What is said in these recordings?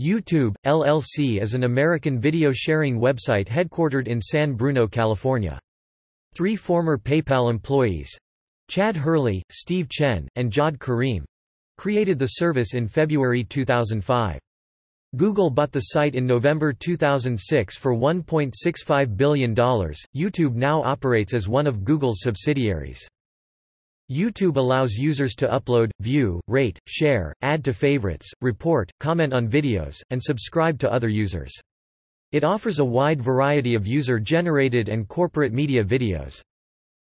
YouTube, LLC is an American video sharing website headquartered in San Bruno, California. Three former PayPal employees—Chad Hurley, Steve Chen, and Jawed Karim—created the service in February 2005. Google bought the site in November 2006 for $1.65 billion. YouTube now operates as one of Google's subsidiaries. YouTube allows users to upload, view, rate, share, add to favorites, report, comment on videos, and subscribe to other users. It offers a wide variety of user-generated and corporate media videos.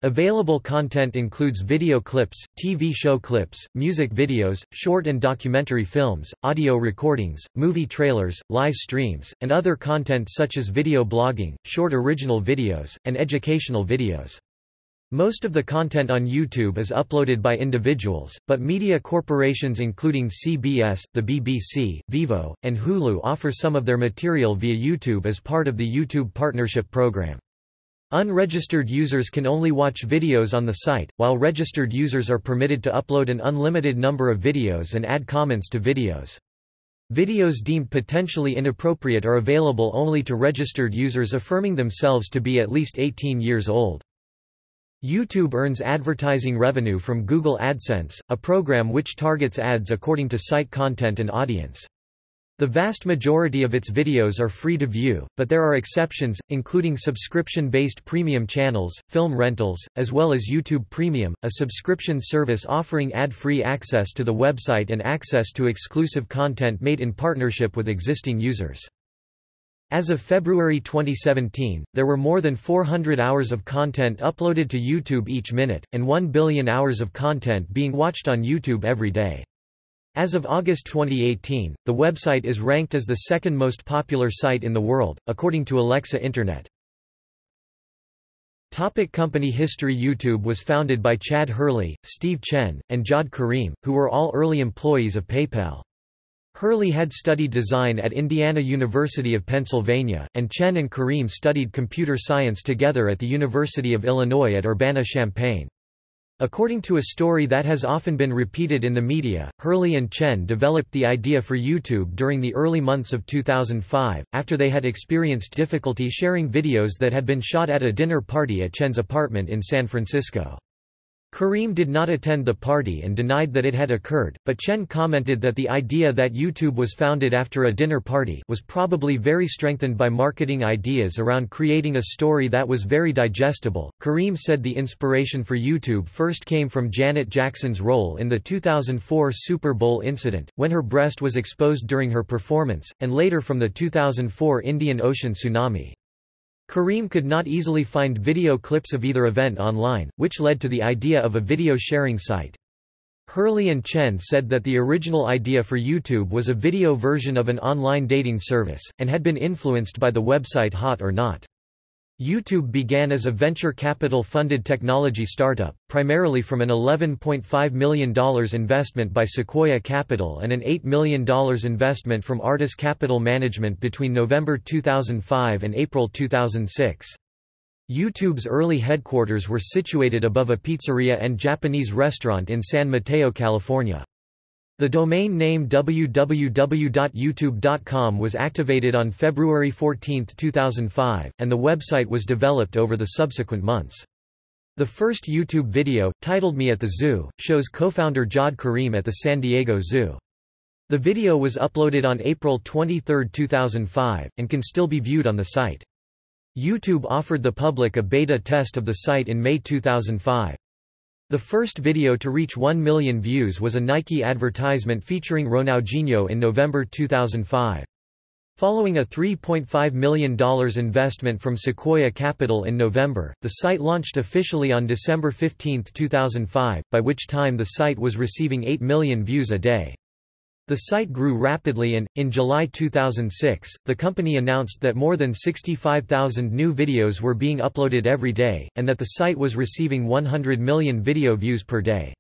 Available content includes video clips, TV show clips, music videos, short and documentary films, audio recordings, movie trailers, live streams, and other content such as video blogging, short original videos, and educational videos. Most of the content on YouTube is uploaded by individuals, but media corporations including CBS, the BBC, Vevo, and Hulu offer some of their material via YouTube as part of the YouTube Partnership Program. Unregistered users can only watch videos on the site, while registered users are permitted to upload an unlimited number of videos and add comments to videos. Videos deemed potentially inappropriate are available only to registered users affirming themselves to be at least 18 years old. YouTube earns advertising revenue from Google AdSense, a program which targets ads according to site content and audience. The vast majority of its videos are free to view, but there are exceptions, including subscription-based premium channels, film rentals, as well as YouTube Premium, a subscription service offering ad-free access to the website and access to exclusive content made in partnership with existing users. As of February 2017, there were more than 400 hours of content uploaded to YouTube each minute, and 1 billion hours of content being watched on YouTube every day. As of August 2018, the website is ranked as the second most popular site in the world, according to Alexa Internet. Topic company history YouTube was founded by Chad Hurley, Steve Chen, and Jawed Karim, who were all early employees of PayPal. Hurley had studied design at Indiana University of Pennsylvania, and Chen and Karim studied computer science together at the University of Illinois at Urbana-Champaign. According to a story that has often been repeated in the media, Hurley and Chen developed the idea for YouTube during the early months of 2005, after they had experienced difficulty sharing videos that had been shot at a dinner party at Chen's apartment in San Francisco. Karim did not attend the party and denied that it had occurred, but Chen commented that the idea that YouTube was founded after a dinner party was probably very strengthened by marketing ideas around creating a story that was very digestible. Karim said the inspiration for YouTube first came from Janet Jackson's role in the 2004 Super Bowl incident, when her breast was exposed during her performance, and later from the 2004 Indian Ocean tsunami. Karim could not easily find video clips of either event online, which led to the idea of a video sharing site. Hurley and Chen said that the original idea for YouTube was a video version of an online dating service, and had been influenced by the website Hot or Not. YouTube began as a venture capital-funded technology startup, primarily from an $11.5 million investment by Sequoia Capital and an $8 million investment from Artis Capital Management between November 2005 and April 2006. YouTube's early headquarters were situated above a pizzeria and Japanese restaurant in San Mateo, California. The domain name www.youtube.com was activated on February 14, 2005, and the website was developed over the subsequent months. The first YouTube video, titled Me at the Zoo, shows co-founder Jawed Karim at the San Diego Zoo. The video was uploaded on April 23, 2005, and can still be viewed on the site. YouTube offered the public a beta test of the site in May 2005. The first video to reach 1 million views was a Nike advertisement featuring Ronaldinho in November 2005. Following a $3.5 million investment from Sequoia Capital in November, the site launched officially on December 15, 2005, by which time the site was receiving 8 million views a day. The site grew rapidly and, in July 2006, the company announced that more than 65,000 new videos were being uploaded every day, and that the site was receiving 100 million video views per day.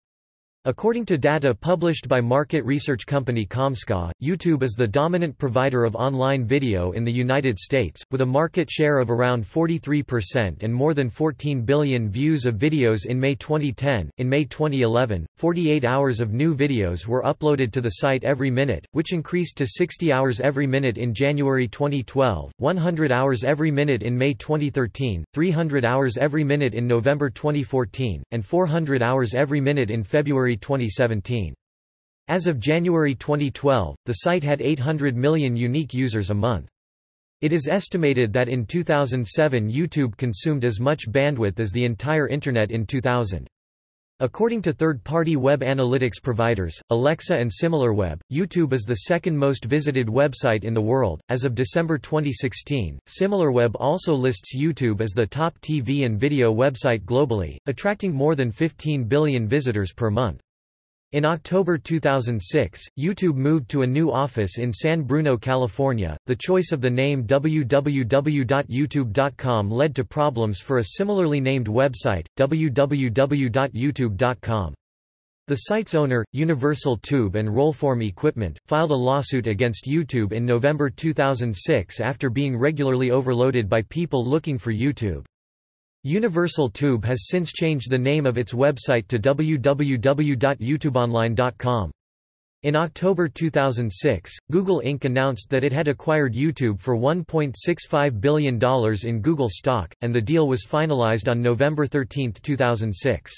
According to data published by market research company Comscore, YouTube is the dominant provider of online video in the United States, with a market share of around 43% and more than 14 billion views of videos in May 2010. In May 2011, 48 hours of new videos were uploaded to the site every minute, which increased to 60 hours every minute in January 2012, 100 hours every minute in May 2013, 300 hours every minute in November 2014, and 400 hours every minute in February 2017. As of January 2012, the site had 800 million unique users a month. It is estimated that in 2007 YouTube consumed as much bandwidth as the entire Internet in 2000. According to third-party web analytics providers, Alexa and SimilarWeb, YouTube is the second most visited website in the world. As of December 2016, SimilarWeb also lists YouTube as the top TV and video website globally, attracting more than 15 billion visitors per month. In October 2006, YouTube moved to a new office in San Bruno, California. The choice of the name www.youtube.com led to problems for a similarly named website, www.utube.com. The site's owner, Universal Tube and Rollform Equipment, filed a lawsuit against YouTube in November 2006 after being regularly overloaded by people looking for YouTube. Universal Tube has since changed the name of its website to www.youtubeonline.com. In October 2006, Google Inc. announced that it had acquired YouTube for $1.65 billion in Google stock, and the deal was finalized on November 13, 2006.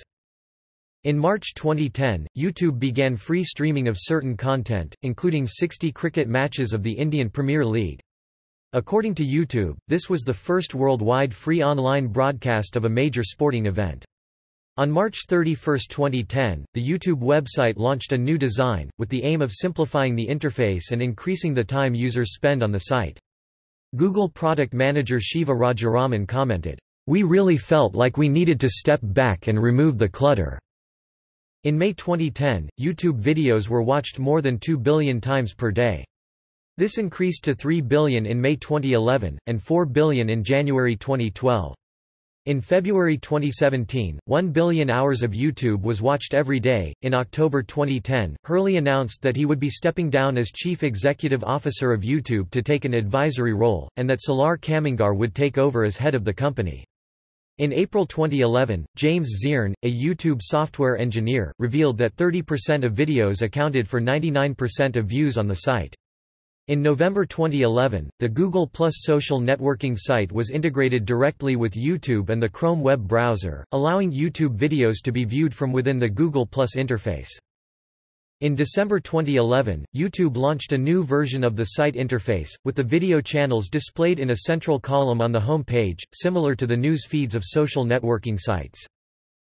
In March 2010, YouTube began free streaming of certain content, including 60 cricket matches of the Indian Premier League. According to YouTube, this was the first worldwide free online broadcast of a major sporting event. On March 31, 2010, the YouTube website launched a new design, with the aim of simplifying the interface and increasing the time users spend on the site. Google product manager Shiva Rajaraman commented, We really felt like we needed to step back and remove the clutter. In May 2010, YouTube videos were watched more than 2 billion times per day. This increased to 3 billion in May 2011, and 4 billion in January 2012. In February 2017, 1 billion hours of YouTube was watched every day. In October 2010, Hurley announced that he would be stepping down as chief executive officer of YouTube to take an advisory role, and that Salar Kamangar would take over as head of the company. In April 2011, James Zern, a YouTube software engineer, revealed that 30% of videos accounted for 99% of views on the site. In November 2011, the Google Plus social networking site was integrated directly with YouTube and the Chrome web browser, allowing YouTube videos to be viewed from within the Google Plus interface. In December 2011, YouTube launched a new version of the site interface, with the video channels displayed in a central column on the home page, similar to the news feeds of social networking sites.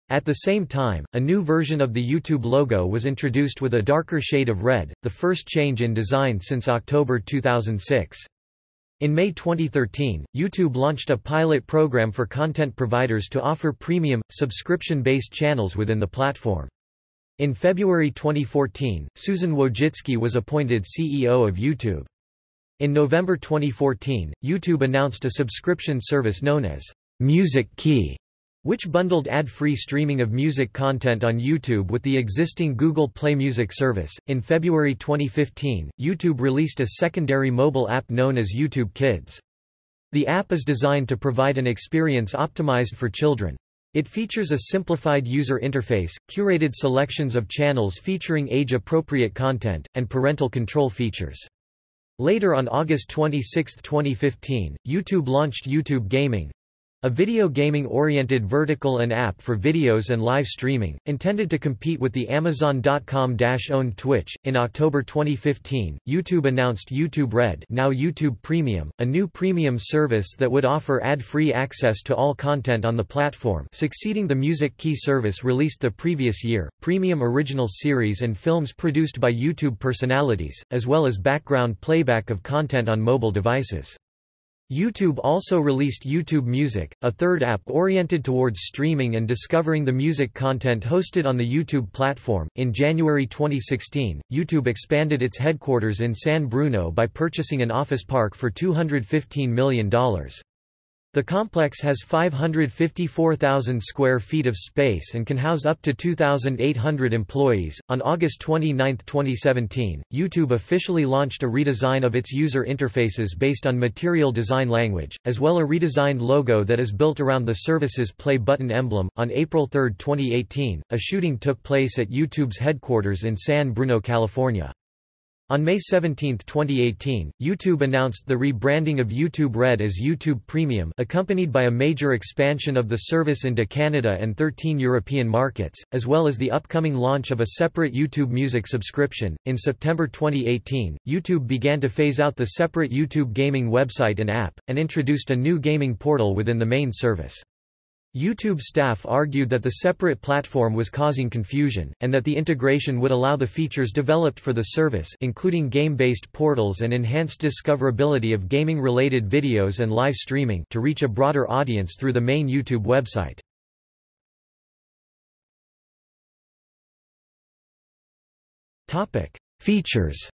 At the same time, a new version of the YouTube logo was introduced with a darker shade of red, the first change in design since October 2006. In May 2013, YouTube launched a pilot program for content providers to offer premium, subscription-based channels within the platform. In February 2014, Susan Wojcicki was appointed CEO of YouTube. In November 2014, YouTube announced a subscription service known as Music Key, which bundled ad-free streaming of music content on YouTube with the existing Google Play Music service. In February 2015, YouTube released a secondary mobile app known as YouTube Kids. The app is designed to provide an experience optimized for children. It features a simplified user interface, curated selections of channels featuring age-appropriate content, and parental control features. Later on August 26, 2015, YouTube launched YouTube Gaming, a video gaming-oriented vertical and app for videos and live streaming, intended to compete with the Amazon.com-owned Twitch. In October 2015, YouTube announced YouTube Red, now YouTube Premium, a new premium service that would offer ad-free access to all content on the platform, succeeding the Music Key service released the previous year. Premium original series and films produced by YouTube personalities, as well as background playback of content on mobile devices. YouTube also released YouTube Music, a third app oriented towards streaming and discovering the music content hosted on the YouTube platform. In January 2016, YouTube expanded its headquarters in San Bruno by purchasing an office park for $215 million. The complex has 554,000 square feet of space and can house up to 2,800 employees. On August 29, 2017, YouTube officially launched a redesign of its user interfaces based on Material Design Language, as well a redesigned logo that is built around the service's play button emblem. On April 3, 2018, a shooting took place at YouTube's headquarters in San Bruno, California. On May 17, 2018, YouTube announced the rebranding of YouTube Red as YouTube Premium accompanied by a major expansion of the service into Canada and 13 European markets, as well as the upcoming launch of a separate YouTube Music subscription. In September 2018, YouTube began to phase out the separate YouTube gaming website and app, and introduced a new gaming portal within the main service. YouTube staff argued that the separate platform was causing confusion, and that the integration would allow the features developed for the service including game-based portals and enhanced discoverability of gaming-related videos and live streaming to reach a broader audience through the main YouTube website. Features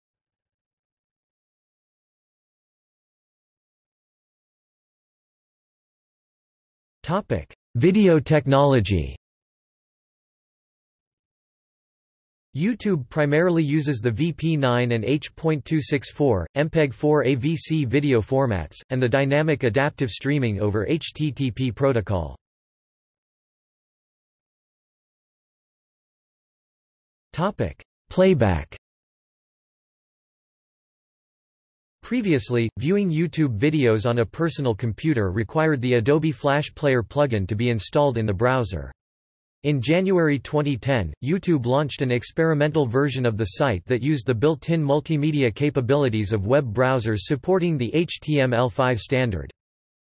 Topic: Video technology. YouTube primarily uses the VP9 and H.264, MPEG-4 AVC video formats, and the dynamic adaptive streaming over HTTP protocol. Playback Previously, viewing YouTube videos on a personal computer required the Adobe Flash Player plugin to be installed in the browser. In January 2010, YouTube launched an experimental version of the site that used the built-in multimedia capabilities of web browsers supporting the HTML5 standard.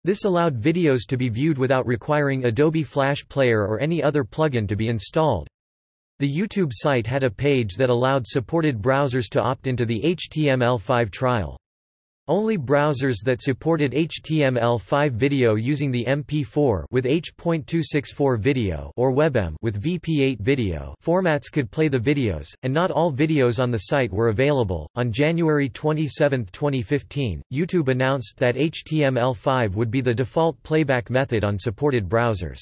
This allowed videos to be viewed without requiring Adobe Flash Player or any other plugin to be installed. The YouTube site had a page that allowed supported browsers to opt into the HTML5 trial. Only browsers that supported HTML5 video using the MP4 with H.264 video or WebM with VP8 video formats could play the videos, and not all videos on the site were available. On January 27, 2015, YouTube announced that HTML5 would be the default playback method on supported browsers.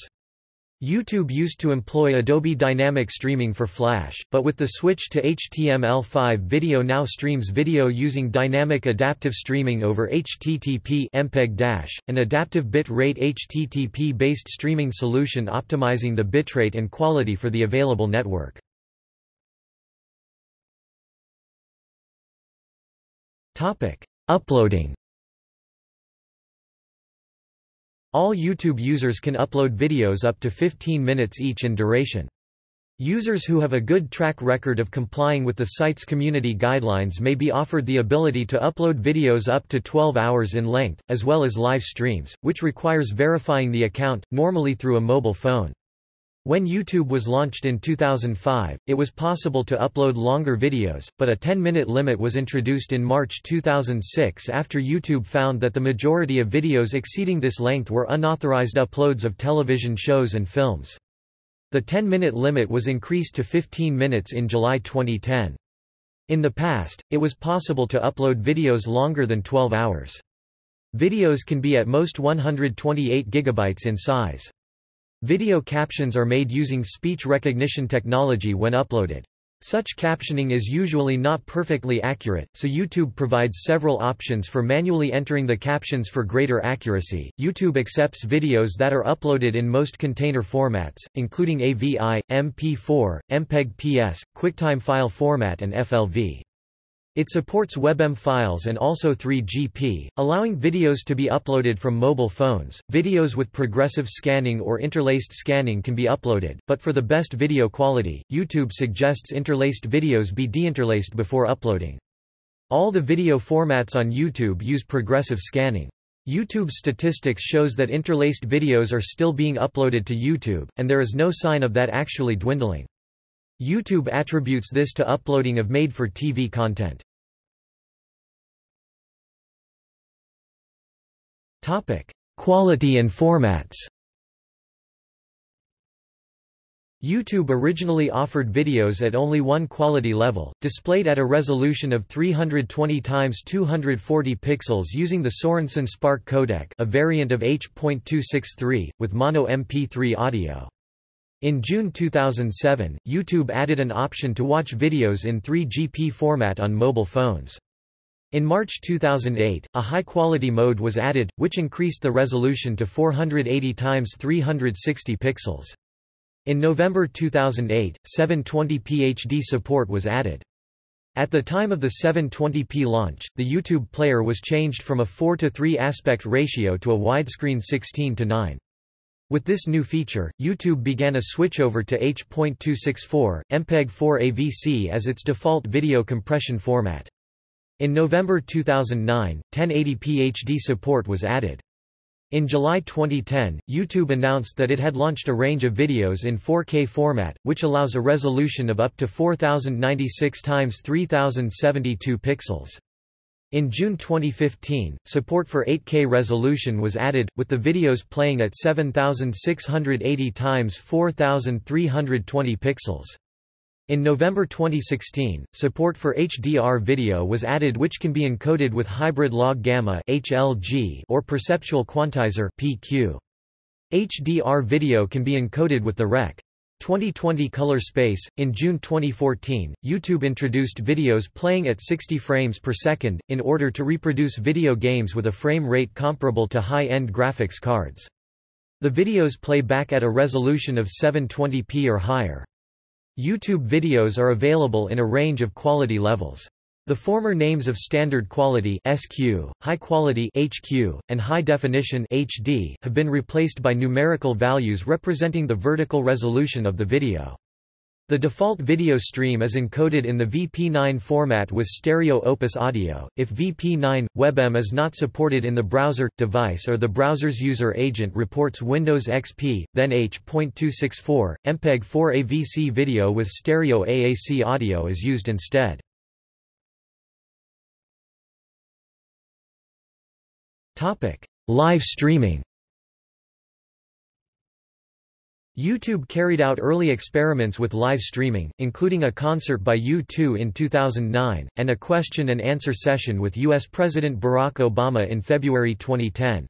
YouTube used to employ Adobe Dynamic Streaming for Flash, but with the switch to HTML5 video now streams video using Dynamic Adaptive Streaming over HTTP MPEG an adaptive bit rate HTTP-based streaming solution optimizing the bitrate and quality for the available network. Uploading All YouTube users can upload videos up to 15 minutes each in duration. Users who have a good track record of complying with the site's community guidelines may be offered the ability to upload videos up to 12 hours in length, as well as live streams, which requires verifying the account, normally through a mobile phone. When YouTube was launched in 2005, it was possible to upload longer videos, but a 10-minute limit was introduced in March 2006 after YouTube found that the majority of videos exceeding this length were unauthorized uploads of television shows and films. The 10-minute limit was increased to 15 minutes in July 2010. In the past, it was possible to upload videos longer than 12 hours. Videos can be at most 128 gigabytes in size. Video captions are made using speech recognition technology when uploaded. Such captioning is usually not perfectly accurate, so YouTube provides several options for manually entering the captions for greater accuracy. YouTube accepts videos that are uploaded in most container formats, including AVI, MP4, MPEG-PS, QuickTime file format and FLV. It supports WebM files and also 3GP, allowing videos to be uploaded from mobile phones. Videos with progressive scanning or interlaced scanning can be uploaded, but for the best video quality, YouTube suggests interlaced videos be deinterlaced before uploading. All the video formats on YouTube use progressive scanning. YouTube statistics shows that interlaced videos are still being uploaded to YouTube, and there is no sign of that actually dwindling. YouTube attributes this to uploading of made-for-TV content. Topic: Quality and formats YouTube originally offered videos at only one quality level, displayed at a resolution of 320 x 240 pixels using the Sorensen Spark codec a variant of H.263, with mono MP3 audio. In June 2007, YouTube added an option to watch videos in 3GP format on mobile phones. In March 2008, a high-quality mode was added, which increased the resolution to 480 x 360 pixels. In November 2008, 720p HD support was added. At the time of the 720p launch, the YouTube player was changed from a 4 to 3 aspect ratio to a widescreen 16 to 9. With this new feature, YouTube began a switchover to H.264, MPEG-4 AVC as its default video compression format. In November 2009, 1080p HD support was added. In July 2010, YouTube announced that it had launched a range of videos in 4K format, which allows a resolution of up to 4096 x 3072 pixels. In June 2015, support for 8K resolution was added, with the videos playing at 7680 x 4320 pixels. In November 2016, support for HDR video was added which can be encoded with hybrid log gamma (HLG) or perceptual quantizer (PQ). HDR video can be encoded with the Rec. 2020 color space. In June 2014, YouTube introduced videos playing at 60 frames per second, in order to reproduce video games with a frame rate comparable to high-end graphics cards. The videos play back at a resolution of 720p or higher. YouTube videos are available in a range of quality levels. The former names of standard quality SQ, high quality HQ, and high definition HD have been replaced by numerical values representing the vertical resolution of the video. The default video stream is encoded in the VP9 format with stereo Opus audio. If VP9 WebM is not supported in the browser device or the browser's user agent reports Windows XP, then H.264 MPEG-4 AVC video with stereo AAC audio is used instead. Topic: Live streaming. YouTube carried out early experiments with live streaming, including a concert by U2 in 2009, and a question-and-answer session with U.S. President Barack Obama in February 2010.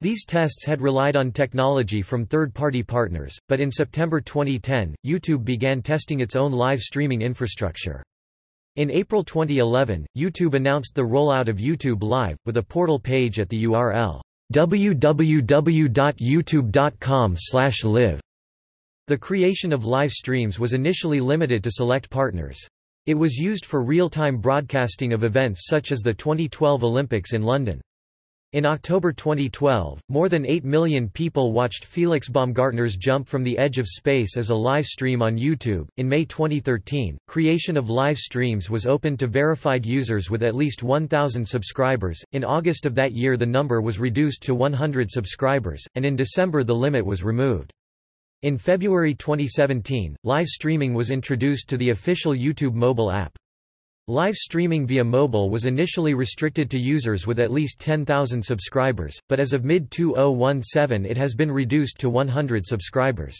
These tests had relied on technology from third-party partners, but in September 2010, YouTube began testing its own live streaming infrastructure. In April 2011, YouTube announced the rollout of YouTube Live, with a portal page at the URL www.youtube.com live. The creation of live streams was initially limited to select partners. It was used for real-time broadcasting of events such as the 2012 Olympics in London. In October 2012, more than 8 million people watched Felix Baumgartner's Jump from the Edge of Space as a live stream on YouTube. In May 2013, creation of live streams was opened to verified users with at least 1,000 subscribers. In August of that year, the number was reduced to 100 subscribers, and in December, the limit was removed. In February 2017, live streaming was introduced to the official YouTube mobile app. Live streaming via mobile was initially restricted to users with at least 10,000 subscribers, but as of mid-2017 it has been reduced to 100 subscribers.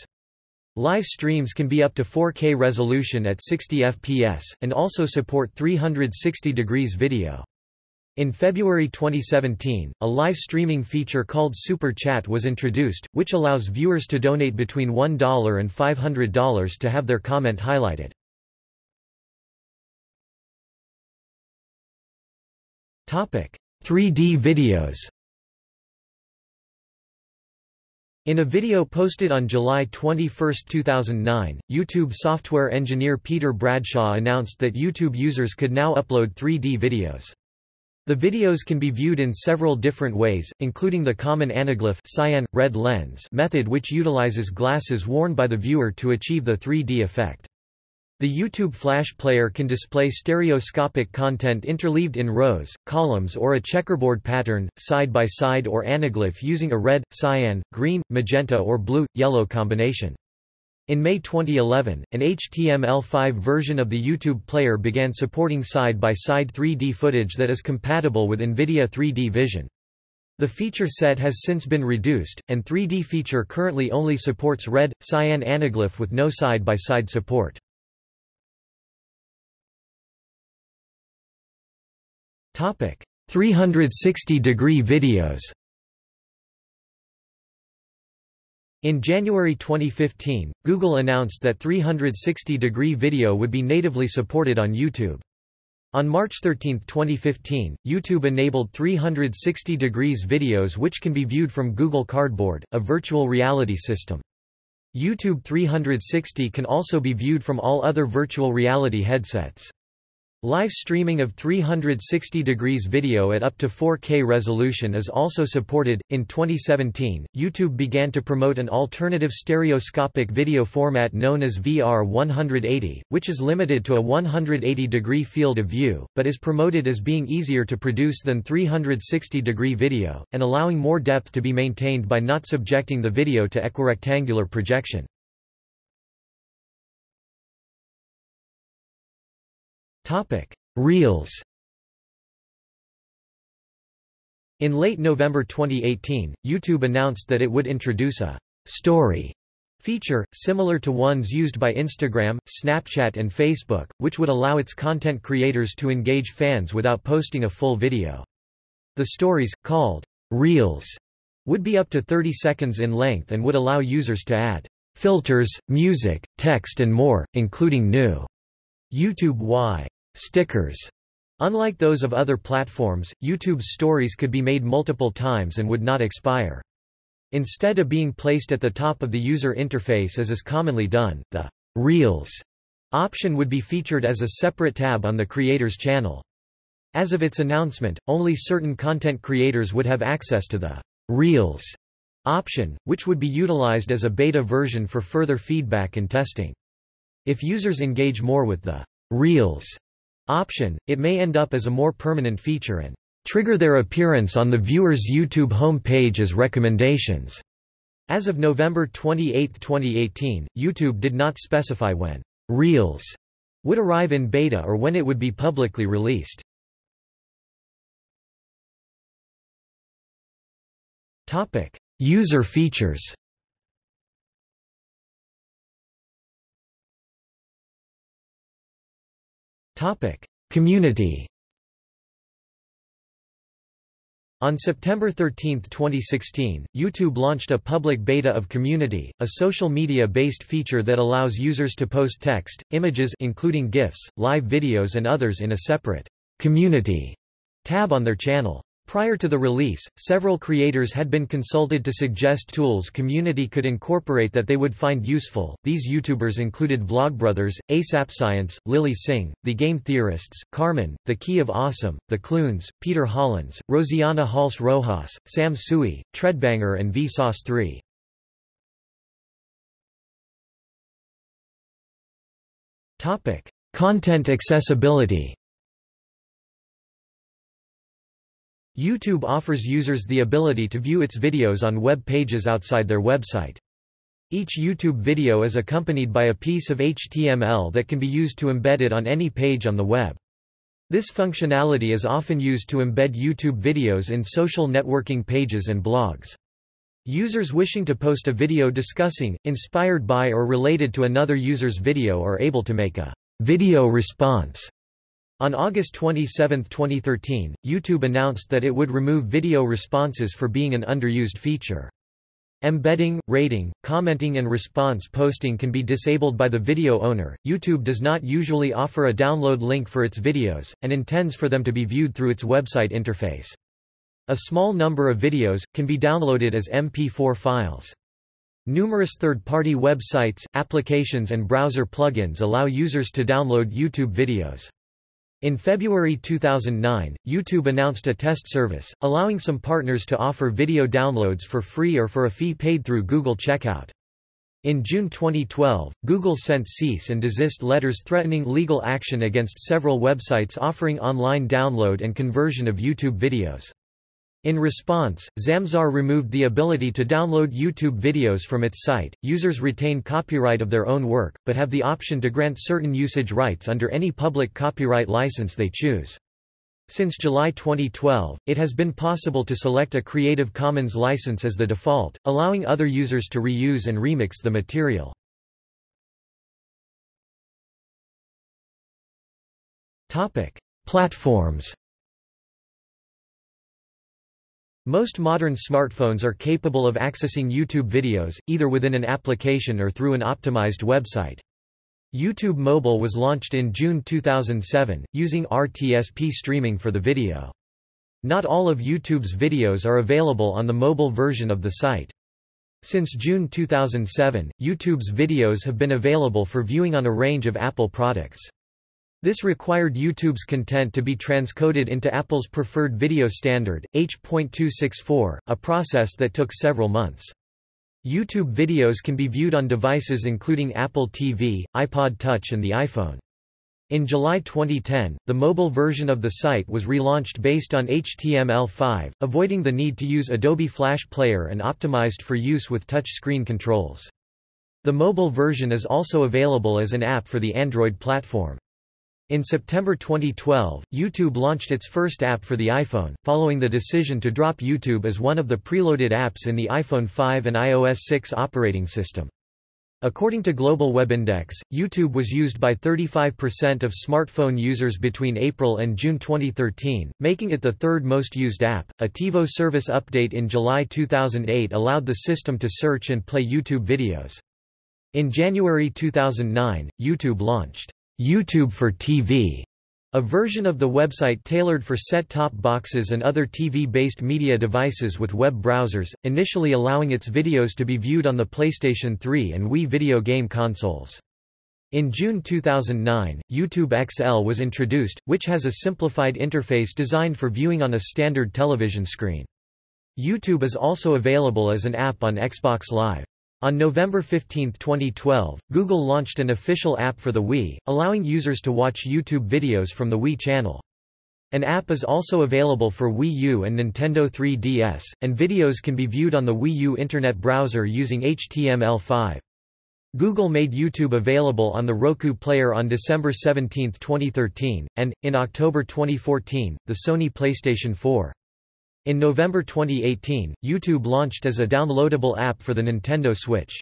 Live streams can be up to 4K resolution at 60 fps, and also support 360 degrees video. In February 2017, a live streaming feature called Super Chat was introduced, which allows viewers to donate between $1 and $500 to have their comment highlighted. 3D videos In a video posted on July 21, 2009, YouTube software engineer Peter Bradshaw announced that YouTube users could now upload 3D videos. The videos can be viewed in several different ways, including the common anaglyph cyan, red lens method which utilizes glasses worn by the viewer to achieve the 3D effect. The YouTube Flash Player can display stereoscopic content interleaved in rows, columns or a checkerboard pattern, side by side or anaglyph using a red, cyan, green, magenta or blue, yellow combination. In May 2011, an HTML5 version of the YouTube Player began supporting side-by-side -side 3D footage that is compatible with NVIDIA 3D Vision. The feature set has since been reduced, and 3D feature currently only supports red, cyan anaglyph with no side-by-side -side support. 360-degree videos In January 2015, Google announced that 360-degree video would be natively supported on YouTube. On March 13, 2015, YouTube enabled 360 degrees videos which can be viewed from Google Cardboard, a virtual reality system. YouTube 360 can also be viewed from all other virtual reality headsets. Live streaming of 360 degrees video at up to 4K resolution is also supported. In 2017, YouTube began to promote an alternative stereoscopic video format known as VR 180, which is limited to a 180 degree field of view, but is promoted as being easier to produce than 360 degree video, and allowing more depth to be maintained by not subjecting the video to equirectangular projection. Topic: Reels. In late November 2018, YouTube announced that it would introduce a story feature, similar to ones used by Instagram, Snapchat and Facebook, which would allow its content creators to engage fans without posting a full video. The stories, called Reels, would be up to 30 seconds in length and would allow users to add filters, music, text and more, including new YouTube Y stickers. Unlike those of other platforms, YouTube's stories could be made multiple times and would not expire. Instead of being placed at the top of the user interface as is commonly done, the Reels option would be featured as a separate tab on the creator's channel. As of its announcement, only certain content creators would have access to the Reels option, which would be utilized as a beta version for further feedback and testing. If users engage more with the Reels option, it may end up as a more permanent feature and trigger their appearance on the viewer's YouTube home page as recommendations. As of November 28, 2018, YouTube did not specify when Reels would arrive in beta or when it would be publicly released. Topic: User features. Topic: Community. On September 13, 2016, YouTube launched a public beta of Community, a social media-based feature that allows users to post text, images including GIFs, live videos and others in a separate Community tab on their channel. Prior to the release, several creators had been consulted to suggest tools community could incorporate that they would find useful. These YouTubers included Vlogbrothers, ASAP Science, Lilly Singh, The Game Theorists, Carmen, The Key of Awesome, The Kloons, Peter Hollens, Rosianna Halse Rojas, Sam Tsui, Threadbanger and Vsauce 3. Topic: Content accessibility. YouTube offers users the ability to view its videos on web pages outside their website. Each YouTube video is accompanied by a piece of HTML that can be used to embed it on any page on the web. This functionality is often used to embed YouTube videos in social networking pages and blogs. Users wishing to post a video discussing, inspired by or related to another user's video are able to make a video response on August 27, 2013, YouTube announced that it would remove video responses for being an underused feature. Embedding, rating, commenting and response posting can be disabled by the video owner. YouTube does not usually offer a download link for its videos, and intends for them to be viewed through its website interface. A small number of videos, can be downloaded as MP4 files. Numerous third-party websites, applications and browser plugins allow users to download YouTube videos. In February 2009, YouTube announced a test service, allowing some partners to offer video downloads for free or for a fee paid through Google Checkout. In June 2012, Google sent cease and desist letters threatening legal action against several websites offering online download and conversion of YouTube videos. In response, Zamzar removed the ability to download YouTube videos from its site. Users retain copyright of their own work, but have the option to grant certain usage rights under any public copyright license they choose. Since July 2012, it has been possible to select a Creative Commons license as the default, allowing other users to reuse and remix the material. Platforms Most modern smartphones are capable of accessing YouTube videos, either within an application or through an optimized website. YouTube Mobile was launched in June 2007, using RTSP streaming for the video. Not all of YouTube's videos are available on the mobile version of the site. Since June 2007, YouTube's videos have been available for viewing on a range of Apple products. This required YouTube's content to be transcoded into Apple's preferred video standard, H.264, a process that took several months. YouTube videos can be viewed on devices including Apple TV, iPod Touch and the iPhone. In July 2010, the mobile version of the site was relaunched based on HTML5, avoiding the need to use Adobe Flash Player and optimized for use with touch screen controls. The mobile version is also available as an app for the Android platform. In September 2012, YouTube launched its first app for the iPhone, following the decision to drop YouTube as one of the preloaded apps in the iPhone 5 and iOS 6 operating system. According to Global Web Index, YouTube was used by 35% of smartphone users between April and June 2013, making it the third most used app. A TiVo service update in July 2008 allowed the system to search and play YouTube videos. In January 2009, YouTube launched YouTube for TV, a version of the website tailored for set-top boxes and other TV-based media devices with web browsers, initially allowing its videos to be viewed on the PlayStation 3 and Wii video game consoles. In June 2009, YouTube XL was introduced, which has a simplified interface designed for viewing on a standard television screen. YouTube is also available as an app on Xbox Live. On November 15, 2012, Google launched an official app for the Wii, allowing users to watch YouTube videos from the Wii channel. An app is also available for Wii U and Nintendo 3DS, and videos can be viewed on the Wii U Internet browser using HTML5. Google made YouTube available on the Roku Player on December 17, 2013, and, in October 2014, the Sony PlayStation 4. In November 2018, YouTube launched as a downloadable app for the Nintendo Switch.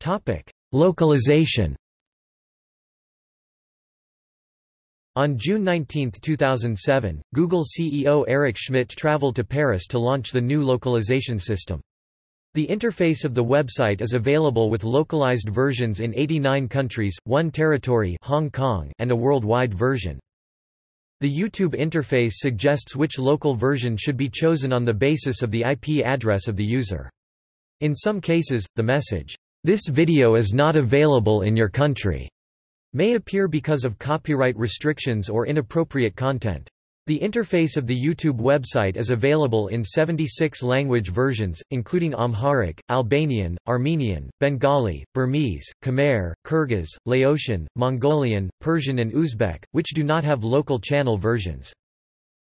Topic: Localization On June 19, 2007, Google CEO Eric Schmidt traveled to Paris to launch the new localization system. The interface of the website is available with localized versions in 89 countries, one territory Hong Kong, and a worldwide version. The YouTube interface suggests which local version should be chosen on the basis of the IP address of the user. In some cases, the message, "'This video is not available in your country' may appear because of copyright restrictions or inappropriate content. The interface of the YouTube website is available in 76 language versions, including Amharic, Albanian, Armenian, Bengali, Burmese, Khmer, Kyrgyz, Laotian, Mongolian, Persian and Uzbek, which do not have local channel versions.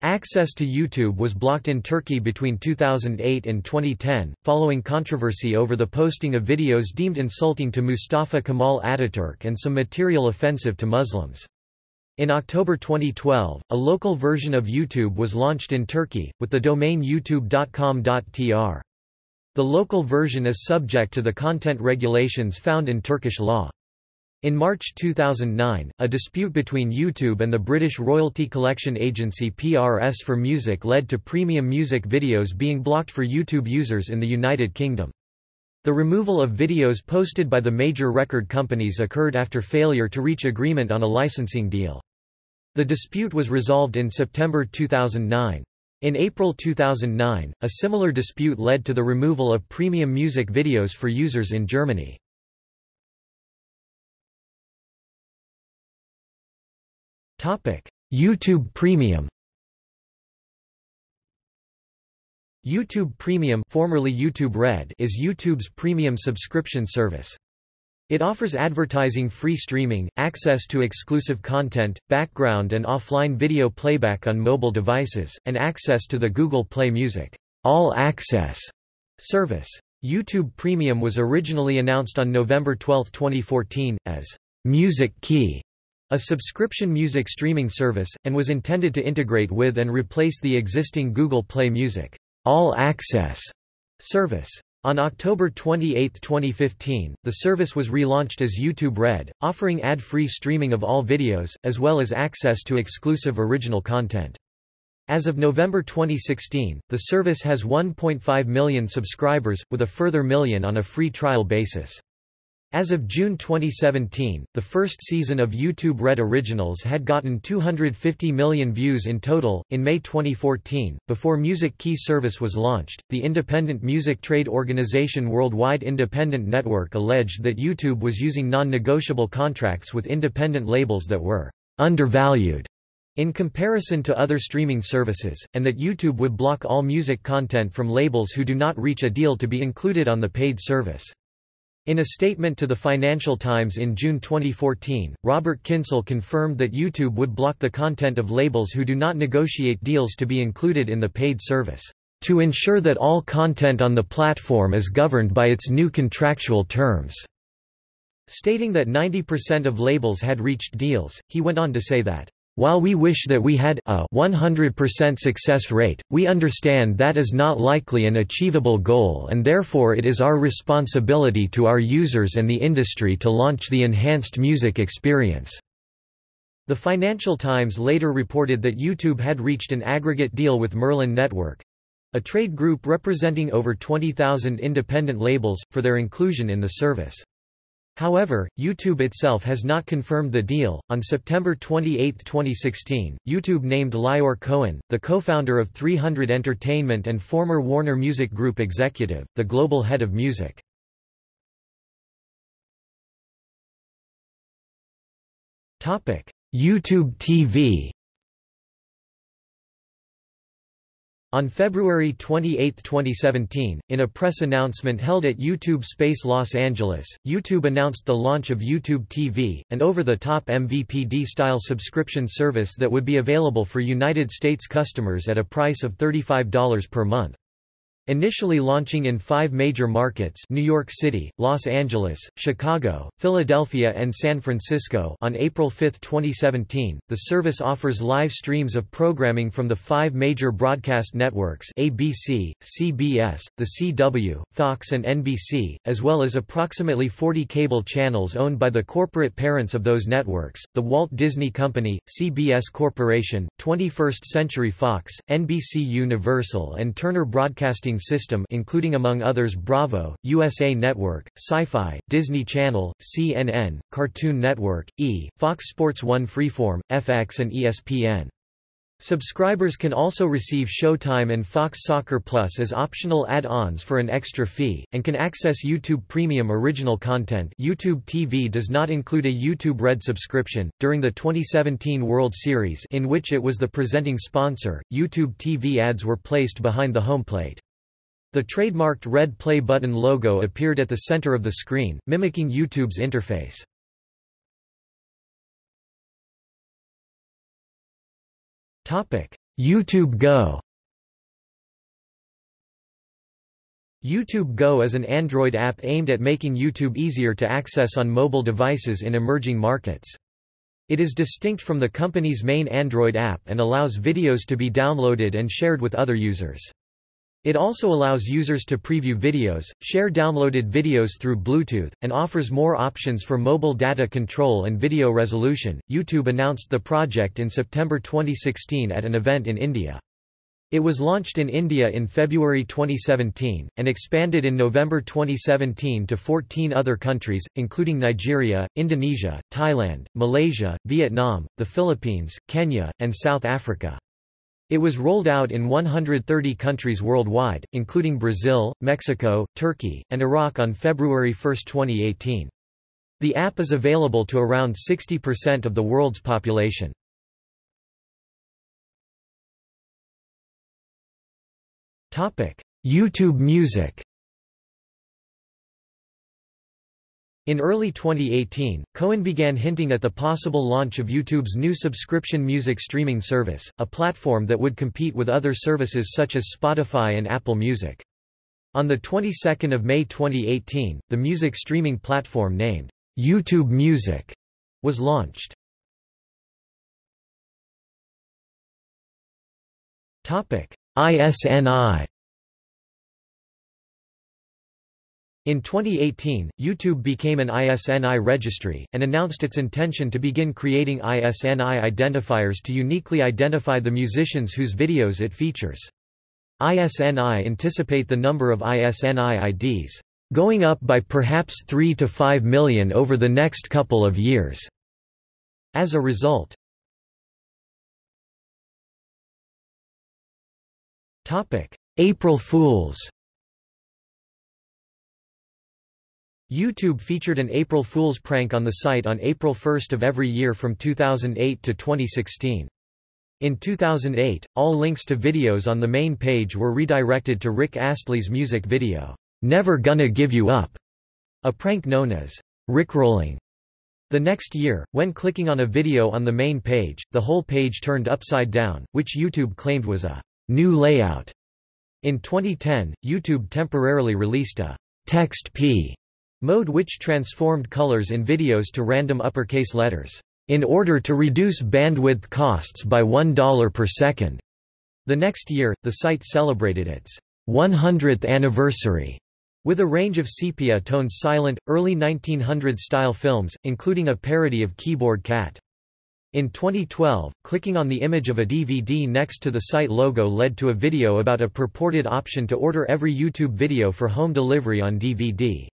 Access to YouTube was blocked in Turkey between 2008 and 2010, following controversy over the posting of videos deemed insulting to Mustafa Kemal Ataturk and some material offensive to Muslims. In October 2012, a local version of YouTube was launched in Turkey, with the domain youtube.com.tr. The local version is subject to the content regulations found in Turkish law. In March 2009, a dispute between YouTube and the British royalty collection agency PRS for Music led to premium music videos being blocked for YouTube users in the United Kingdom. The removal of videos posted by the major record companies occurred after failure to reach agreement on a licensing deal. The dispute was resolved in September 2009. In April 2009, a similar dispute led to the removal of premium music videos for users in Germany. YouTube Premium YouTube Premium formerly YouTube Red is YouTube's premium subscription service. It offers advertising-free streaming, access to exclusive content, background and offline video playback on mobile devices, and access to the Google Play Music All Access service. YouTube Premium was originally announced on November 12, 2014, as Music Key, a subscription music streaming service, and was intended to integrate with and replace the existing Google Play Music All Access service. On October 28, 2015, the service was relaunched as YouTube Red, offering ad-free streaming of all videos, as well as access to exclusive original content. As of November 2016, the service has 1.5 million subscribers, with a further million on a free trial basis. As of June 2017, the first season of YouTube Red Originals had gotten 250 million views in total. In May 2014, before Music Key service was launched, the independent music trade organization Worldwide Independent Network alleged that YouTube was using non negotiable contracts with independent labels that were undervalued in comparison to other streaming services, and that YouTube would block all music content from labels who do not reach a deal to be included on the paid service. In a statement to the Financial Times in June 2014, Robert Kyncl confirmed that YouTube would block the content of labels who do not negotiate deals to be included in the paid service, to ensure that all content on the platform is governed by its new contractual terms. Stating that 90% of labels had reached deals, he went on to say that while we wish that we had a 100% success rate, we understand that is not likely an achievable goal and therefore it is our responsibility to our users and the industry to launch the enhanced music experience." The Financial Times later reported that YouTube had reached an aggregate deal with Merlin Network—a trade group representing over 20,000 independent labels, for their inclusion in the service. However, YouTube itself has not confirmed the deal. On September 28, 2016, YouTube named Lyor Cohen, the co-founder of 300 Entertainment and former Warner Music Group executive, the global head of music. Topic: YouTube TV On February 28, 2017, in a press announcement held at YouTube Space Los Angeles, YouTube announced the launch of YouTube TV, an over-the-top MVPD-style subscription service that would be available for United States customers at a price of $35 per month. Initially launching in five major markets New York City, Los Angeles, Chicago, Philadelphia and San Francisco on April 5, 2017, the service offers live streams of programming from the five major broadcast networks ABC, CBS, The CW, Fox and NBC, as well as approximately 40 cable channels owned by the corporate parents of those networks, the Walt Disney Company, CBS Corporation, 21st Century Fox, NBC Universal and Turner Broadcasting system including among others Bravo, USA Network, Syfy, Disney Channel, CNN, Cartoon Network, E! Fox Sports 1 Freeform, FX and ESPN. Subscribers can also receive Showtime and Fox Soccer Plus as optional add-ons for an extra fee, and can access YouTube Premium original content YouTube TV does not include a YouTube Red subscription. During the 2017 World Series in which it was the presenting sponsor, YouTube TV ads were placed behind the home plate. The trademarked red play button logo appeared at the center of the screen, mimicking YouTube's interface. YouTube Go YouTube Go is an Android app aimed at making YouTube easier to access on mobile devices in emerging markets. It is distinct from the company's main Android app and allows videos to be downloaded and shared with other users. It also allows users to preview videos, share downloaded videos through Bluetooth, and offers more options for mobile data control and video resolution. YouTube announced the project in September 2016 at an event in India. It was launched in India in February 2017, and expanded in November 2017 to 14 other countries, including Nigeria, Indonesia, Thailand, Malaysia, Vietnam, the Philippines, Kenya, and South Africa. It was rolled out in 130 countries worldwide, including Brazil, Mexico, Turkey, and Iraq on February 1, 2018. The app is available to around 60% of the world's population. YouTube Music In early 2018, Cohen began hinting at the possible launch of YouTube's new subscription music streaming service, a platform that would compete with other services such as Spotify and Apple Music. On the 22nd of May 2018, the music streaming platform named YouTube Music was launched. ISNI In 2018, YouTube became an ISNI registry, and announced its intention to begin creating ISNI identifiers to uniquely identify the musicians whose videos it features. ISNI anticipate the number of ISNI IDs going up by perhaps 3 to 5 million over the next couple of years. As a result, April Fools YouTube featured an April Fool's prank on the site on April 1 of every year from 2008 to 2016. In 2008, all links to videos on the main page were redirected to Rick Astley's music video, Never Gonna Give You Up, a prank known as Rickrolling. The next year, when clicking on a video on the main page, the whole page turned upside down, which YouTube claimed was a new layout. In 2010, YouTube temporarily released a text P Mode which transformed colors in videos to random uppercase letters, in order to reduce bandwidth costs by $1 per second. The next year, the site celebrated its 100th anniversary with a range of sepia-toned silent, early 1900s-style films, including a parody of Keyboard Cat. In 2012, clicking on the image of a DVD next to the site logo led to a video about a purported option to order every YouTube video for home delivery on DVD.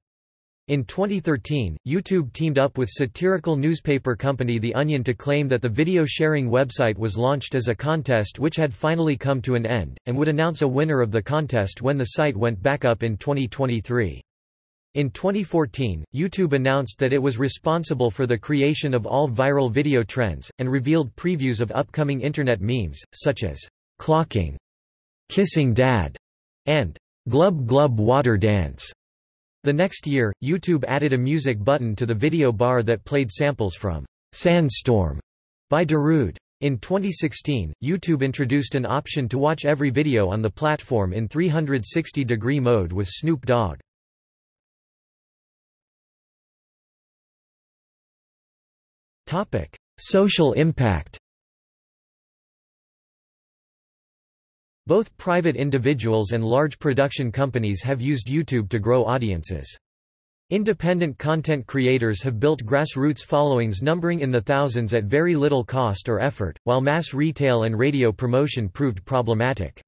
In 2013, YouTube teamed up with satirical newspaper company The Onion to claim that the video sharing website was launched as a contest which had finally come to an end, and would announce a winner of the contest when the site went back up in 2023. In 2014, YouTube announced that it was responsible for the creation of all viral video trends, and revealed previews of upcoming Internet memes, such as clocking, kissing dad, and glub glub water dance. The next year, YouTube added a music button to the video bar that played samples from Sandstorm by Darude. In 2016, YouTube introduced an option to watch every video on the platform in 360-degree mode with Snoop Dogg. Social impact Both private individuals and large production companies have used YouTube to grow audiences. Independent content creators have built grassroots followings numbering in the thousands at very little cost or effort, while mass retail and radio promotion proved problematic.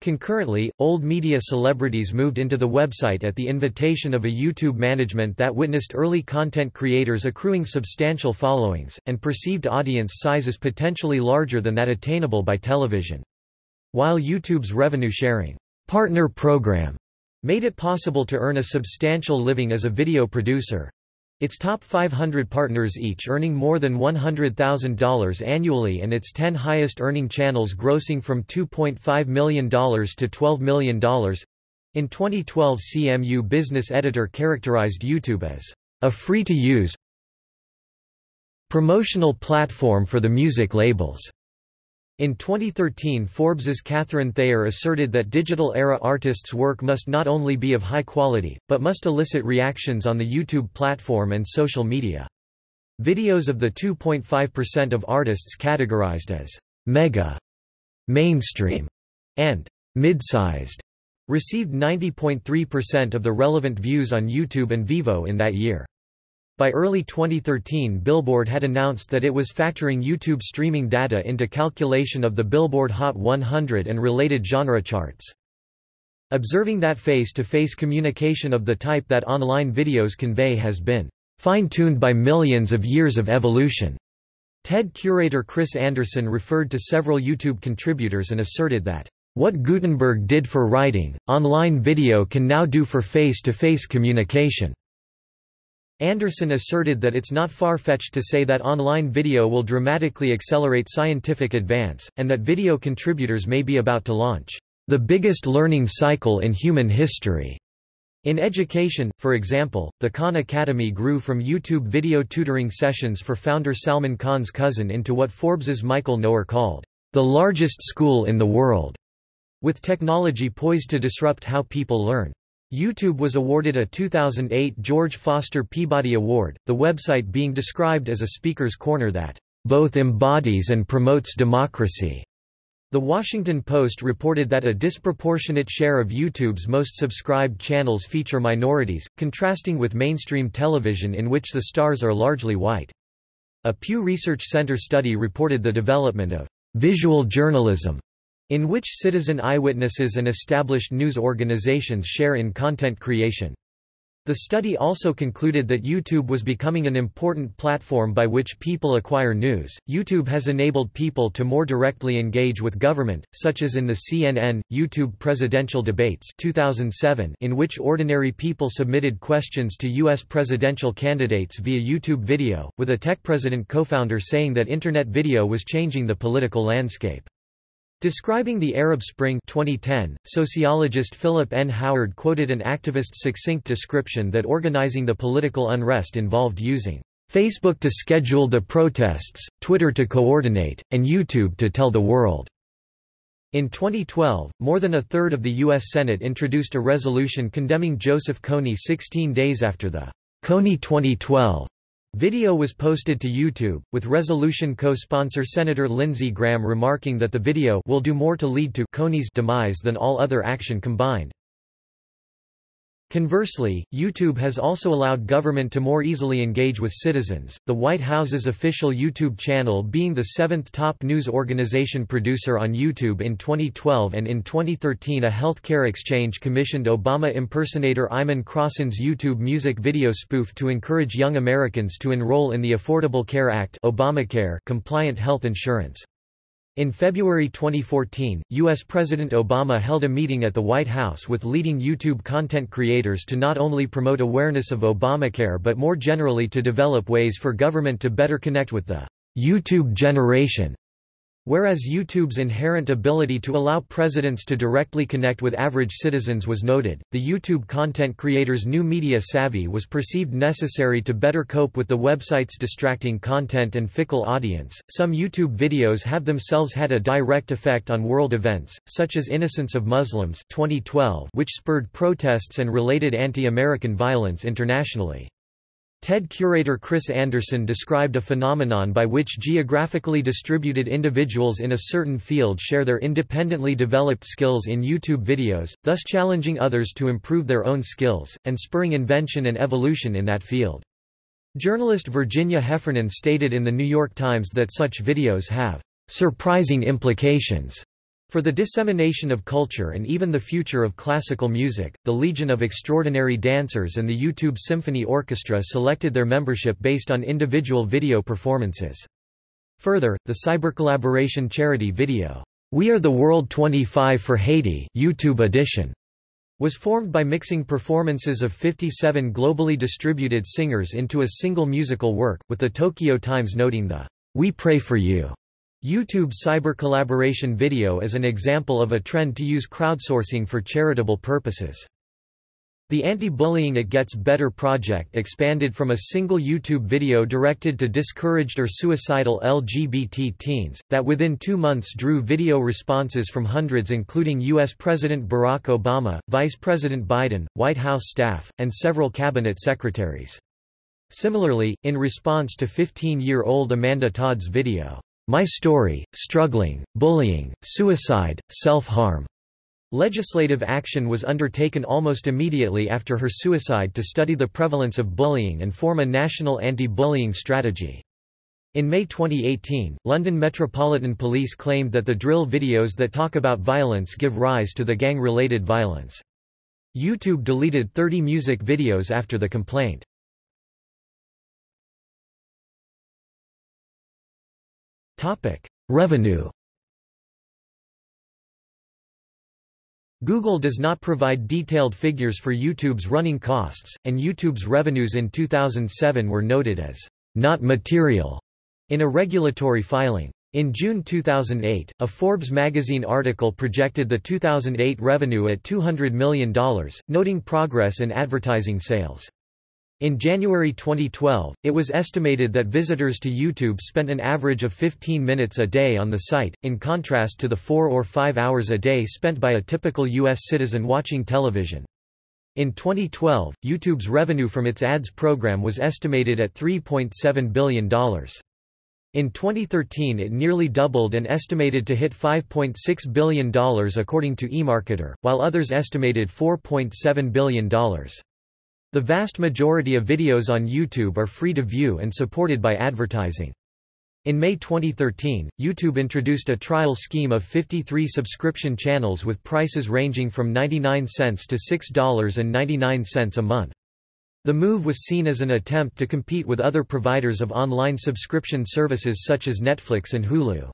Concurrently, old media celebrities moved into the website at the invitation of a YouTube management that witnessed early content creators accruing substantial followings, and perceived audience sizes potentially larger than that attainable by television. While YouTube's revenue-sharing partner program made it possible to earn a substantial living as a video producer, its top 500 partners each earning more than $100,000 annually and its 10 highest earning channels grossing from $2.5 million to $12 million. In 2012 CMU business editor characterized YouTube as a free-to-use promotional platform for the music labels. In 2013 Forbes's Catherine Thayer asserted that digital-era artists' work must not only be of high quality, but must elicit reactions on the YouTube platform and social media. Videos of the 2.5% of artists categorized as mega, mainstream, and mid-sized received 90.3% of the relevant views on YouTube and Vevo in that year. By early 2013 Billboard had announced that it was factoring YouTube streaming data into calculation of the Billboard Hot 100 and related genre charts. Observing that face-to-face -face communication of the type that online videos convey has been fine-tuned by millions of years of evolution. TED curator Chris Anderson referred to several YouTube contributors and asserted that, "...what Gutenberg did for writing, online video can now do for face-to-face -face communication." Anderson asserted that it's not far-fetched to say that online video will dramatically accelerate scientific advance, and that video contributors may be about to launch the biggest learning cycle in human history. In education, for example, the Khan Academy grew from YouTube video tutoring sessions for founder Salman Khan's cousin into what Forbes's Michael Noer called the largest school in the world, with technology poised to disrupt how people learn. YouTube was awarded a 2008 George Foster Peabody Award, the website being described as a speaker's corner that both embodies and promotes democracy. The Washington Post reported that a disproportionate share of YouTube's most subscribed channels feature minorities, contrasting with mainstream television in which the stars are largely white. A Pew Research Center study reported the development of visual journalism in which citizen eyewitnesses and established news organizations share in content creation. The study also concluded that YouTube was becoming an important platform by which people acquire news. YouTube has enabled people to more directly engage with government, such as in the CNN YouTube presidential debates 2007 in which ordinary people submitted questions to US presidential candidates via YouTube video, with a tech president co-founder saying that internet video was changing the political landscape. Describing the Arab Spring 2010, sociologist Philip N. Howard quoted an activist's succinct description that organizing the political unrest involved using Facebook to schedule the protests, Twitter to coordinate, and YouTube to tell the world. In 2012, more than a third of the U.S. Senate introduced a resolution condemning Joseph Kony 16 days after the Kony 2012 Video was posted to YouTube, with resolution co-sponsor Senator Lindsey Graham remarking that the video will do more to lead to Kony's demise than all other action combined. Conversely, YouTube has also allowed government to more easily engage with citizens, the White House's official YouTube channel being the seventh top news organization producer on YouTube in 2012 and in 2013 a healthcare exchange commissioned Obama impersonator Iman Crosson's YouTube music video spoof to encourage young Americans to enroll in the Affordable Care Act Obamacare compliant health insurance. In February 2014, U.S. President Obama held a meeting at the White House with leading YouTube content creators to not only promote awareness of Obamacare but more generally to develop ways for government to better connect with the YouTube generation. Whereas YouTube's inherent ability to allow presidents to directly connect with average citizens was noted, the YouTube content creator's new media savvy was perceived necessary to better cope with the website's distracting content and fickle audience. Some YouTube videos have themselves had a direct effect on world events, such as Innocence of Muslims 2012, which spurred protests and related anti-American violence internationally. TED curator Chris Anderson described a phenomenon by which geographically distributed individuals in a certain field share their independently developed skills in YouTube videos, thus challenging others to improve their own skills, and spurring invention and evolution in that field. Journalist Virginia Heffernan stated in The New York Times that such videos have surprising implications for the dissemination of culture and even the future of classical music, the Legion of Extraordinary Dancers and the YouTube Symphony Orchestra selected their membership based on individual video performances. Further, the cybercollaboration charity video, We Are the World 25 for Haiti YouTube edition, was formed by mixing performances of 57 globally distributed singers into a single musical work, with the Tokyo Times noting the We Pray for You YouTube cyber collaboration video is an example of a trend to use crowdsourcing for charitable purposes. The Anti-Bullying It Gets Better project expanded from a single YouTube video directed to discouraged or suicidal LGBT teens, that within two months drew video responses from hundreds including U.S. President Barack Obama, Vice President Biden, White House staff, and several cabinet secretaries. Similarly, in response to 15-year-old Amanda Todd's video, my Story, Struggling, Bullying, Suicide, Self-Harm. Legislative action was undertaken almost immediately after her suicide to study the prevalence of bullying and form a national anti-bullying strategy. In May 2018, London Metropolitan Police claimed that the drill videos that talk about violence give rise to the gang-related violence. YouTube deleted 30 music videos after the complaint. Revenue Google does not provide detailed figures for YouTube's running costs, and YouTube's revenues in 2007 were noted as not material in a regulatory filing. In June 2008, a Forbes magazine article projected the 2008 revenue at $200 million, noting progress in advertising sales. In January 2012, it was estimated that visitors to YouTube spent an average of 15 minutes a day on the site, in contrast to the 4 or 5 hours a day spent by a typical U.S. citizen watching television. In 2012, YouTube's revenue from its ads program was estimated at $3.7 billion. In 2013 it nearly doubled and estimated to hit $5.6 billion according to eMarketer, while others estimated $4.7 billion. The vast majority of videos on YouTube are free to view and supported by advertising. In May 2013, YouTube introduced a trial scheme of 53 subscription channels with prices ranging from 99 cents to $6.99 a month. The move was seen as an attempt to compete with other providers of online subscription services such as Netflix and Hulu.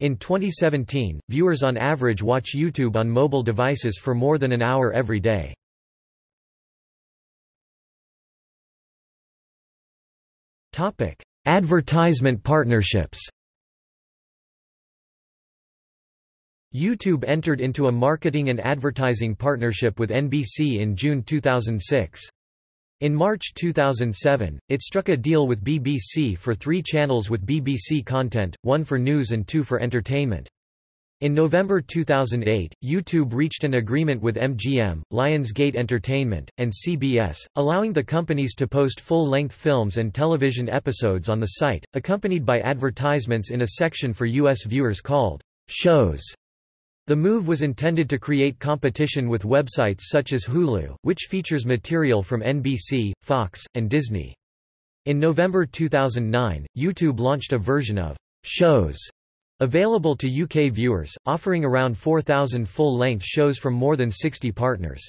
In 2017, viewers on average watch YouTube on mobile devices for more than an hour every day. Advertisement partnerships YouTube entered into a marketing and advertising partnership with NBC in June 2006. In March 2007, it struck a deal with BBC for three channels with BBC content, one for news and two for entertainment. In November 2008, YouTube reached an agreement with MGM, Lionsgate Entertainment, and CBS, allowing the companies to post full-length films and television episodes on the site, accompanied by advertisements in a section for U.S. viewers called shows. The move was intended to create competition with websites such as Hulu, which features material from NBC, Fox, and Disney. In November 2009, YouTube launched a version of shows Available to UK viewers, offering around 4,000 full-length shows from more than 60 partners.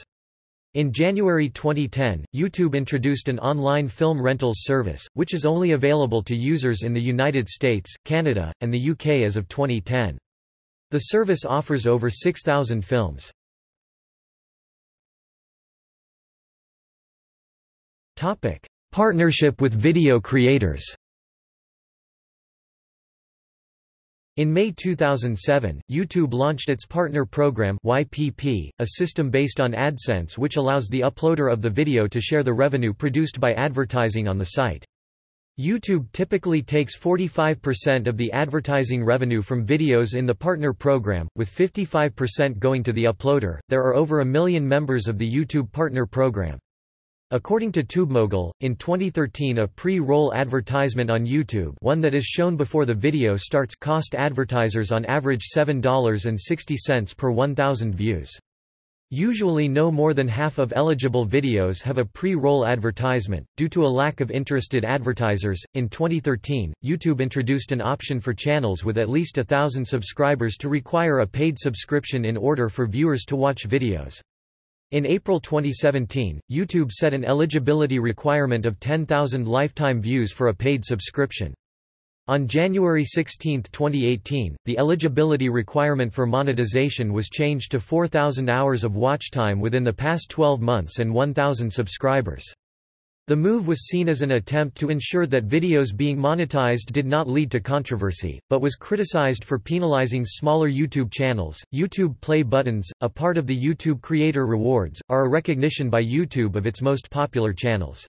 In January 2010, YouTube introduced an online film rentals service, which is only available to users in the United States, Canada, and the UK as of 2010. The service offers over 6,000 films. Partnership with video creators In May 2007, YouTube launched its partner program YPP, a system based on AdSense which allows the uploader of the video to share the revenue produced by advertising on the site. YouTube typically takes 45% of the advertising revenue from videos in the partner program, with 55% going to the uploader. There are over a million members of the YouTube partner program. According to TubeMogul, in 2013 a pre-roll advertisement on YouTube one that is shown before the video starts cost advertisers on average $7.60 per 1,000 views. Usually no more than half of eligible videos have a pre-roll advertisement, due to a lack of interested advertisers. In 2013, YouTube introduced an option for channels with at least a thousand subscribers to require a paid subscription in order for viewers to watch videos. In April 2017, YouTube set an eligibility requirement of 10,000 lifetime views for a paid subscription. On January 16, 2018, the eligibility requirement for monetization was changed to 4,000 hours of watch time within the past 12 months and 1,000 subscribers. The move was seen as an attempt to ensure that videos being monetized did not lead to controversy, but was criticized for penalizing smaller YouTube channels. YouTube Play buttons, a part of the YouTube Creator Rewards, are a recognition by YouTube of its most popular channels.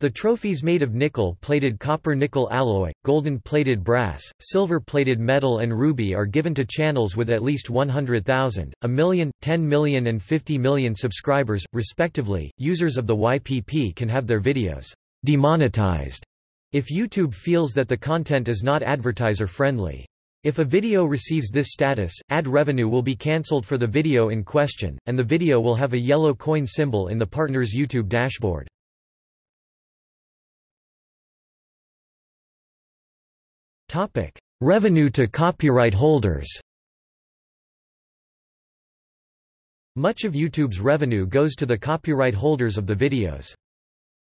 The trophies made of nickel-plated copper-nickel alloy, golden-plated brass, silver-plated metal and ruby are given to channels with at least 100,000, a million, 10 million and 50 million subscribers, respectively. Users of the YPP can have their videos demonetized if YouTube feels that the content is not advertiser-friendly. If a video receives this status, ad revenue will be cancelled for the video in question, and the video will have a yellow coin symbol in the partner's YouTube dashboard. Topic: Revenue to copyright holders. Much of YouTube's revenue goes to the copyright holders of the videos.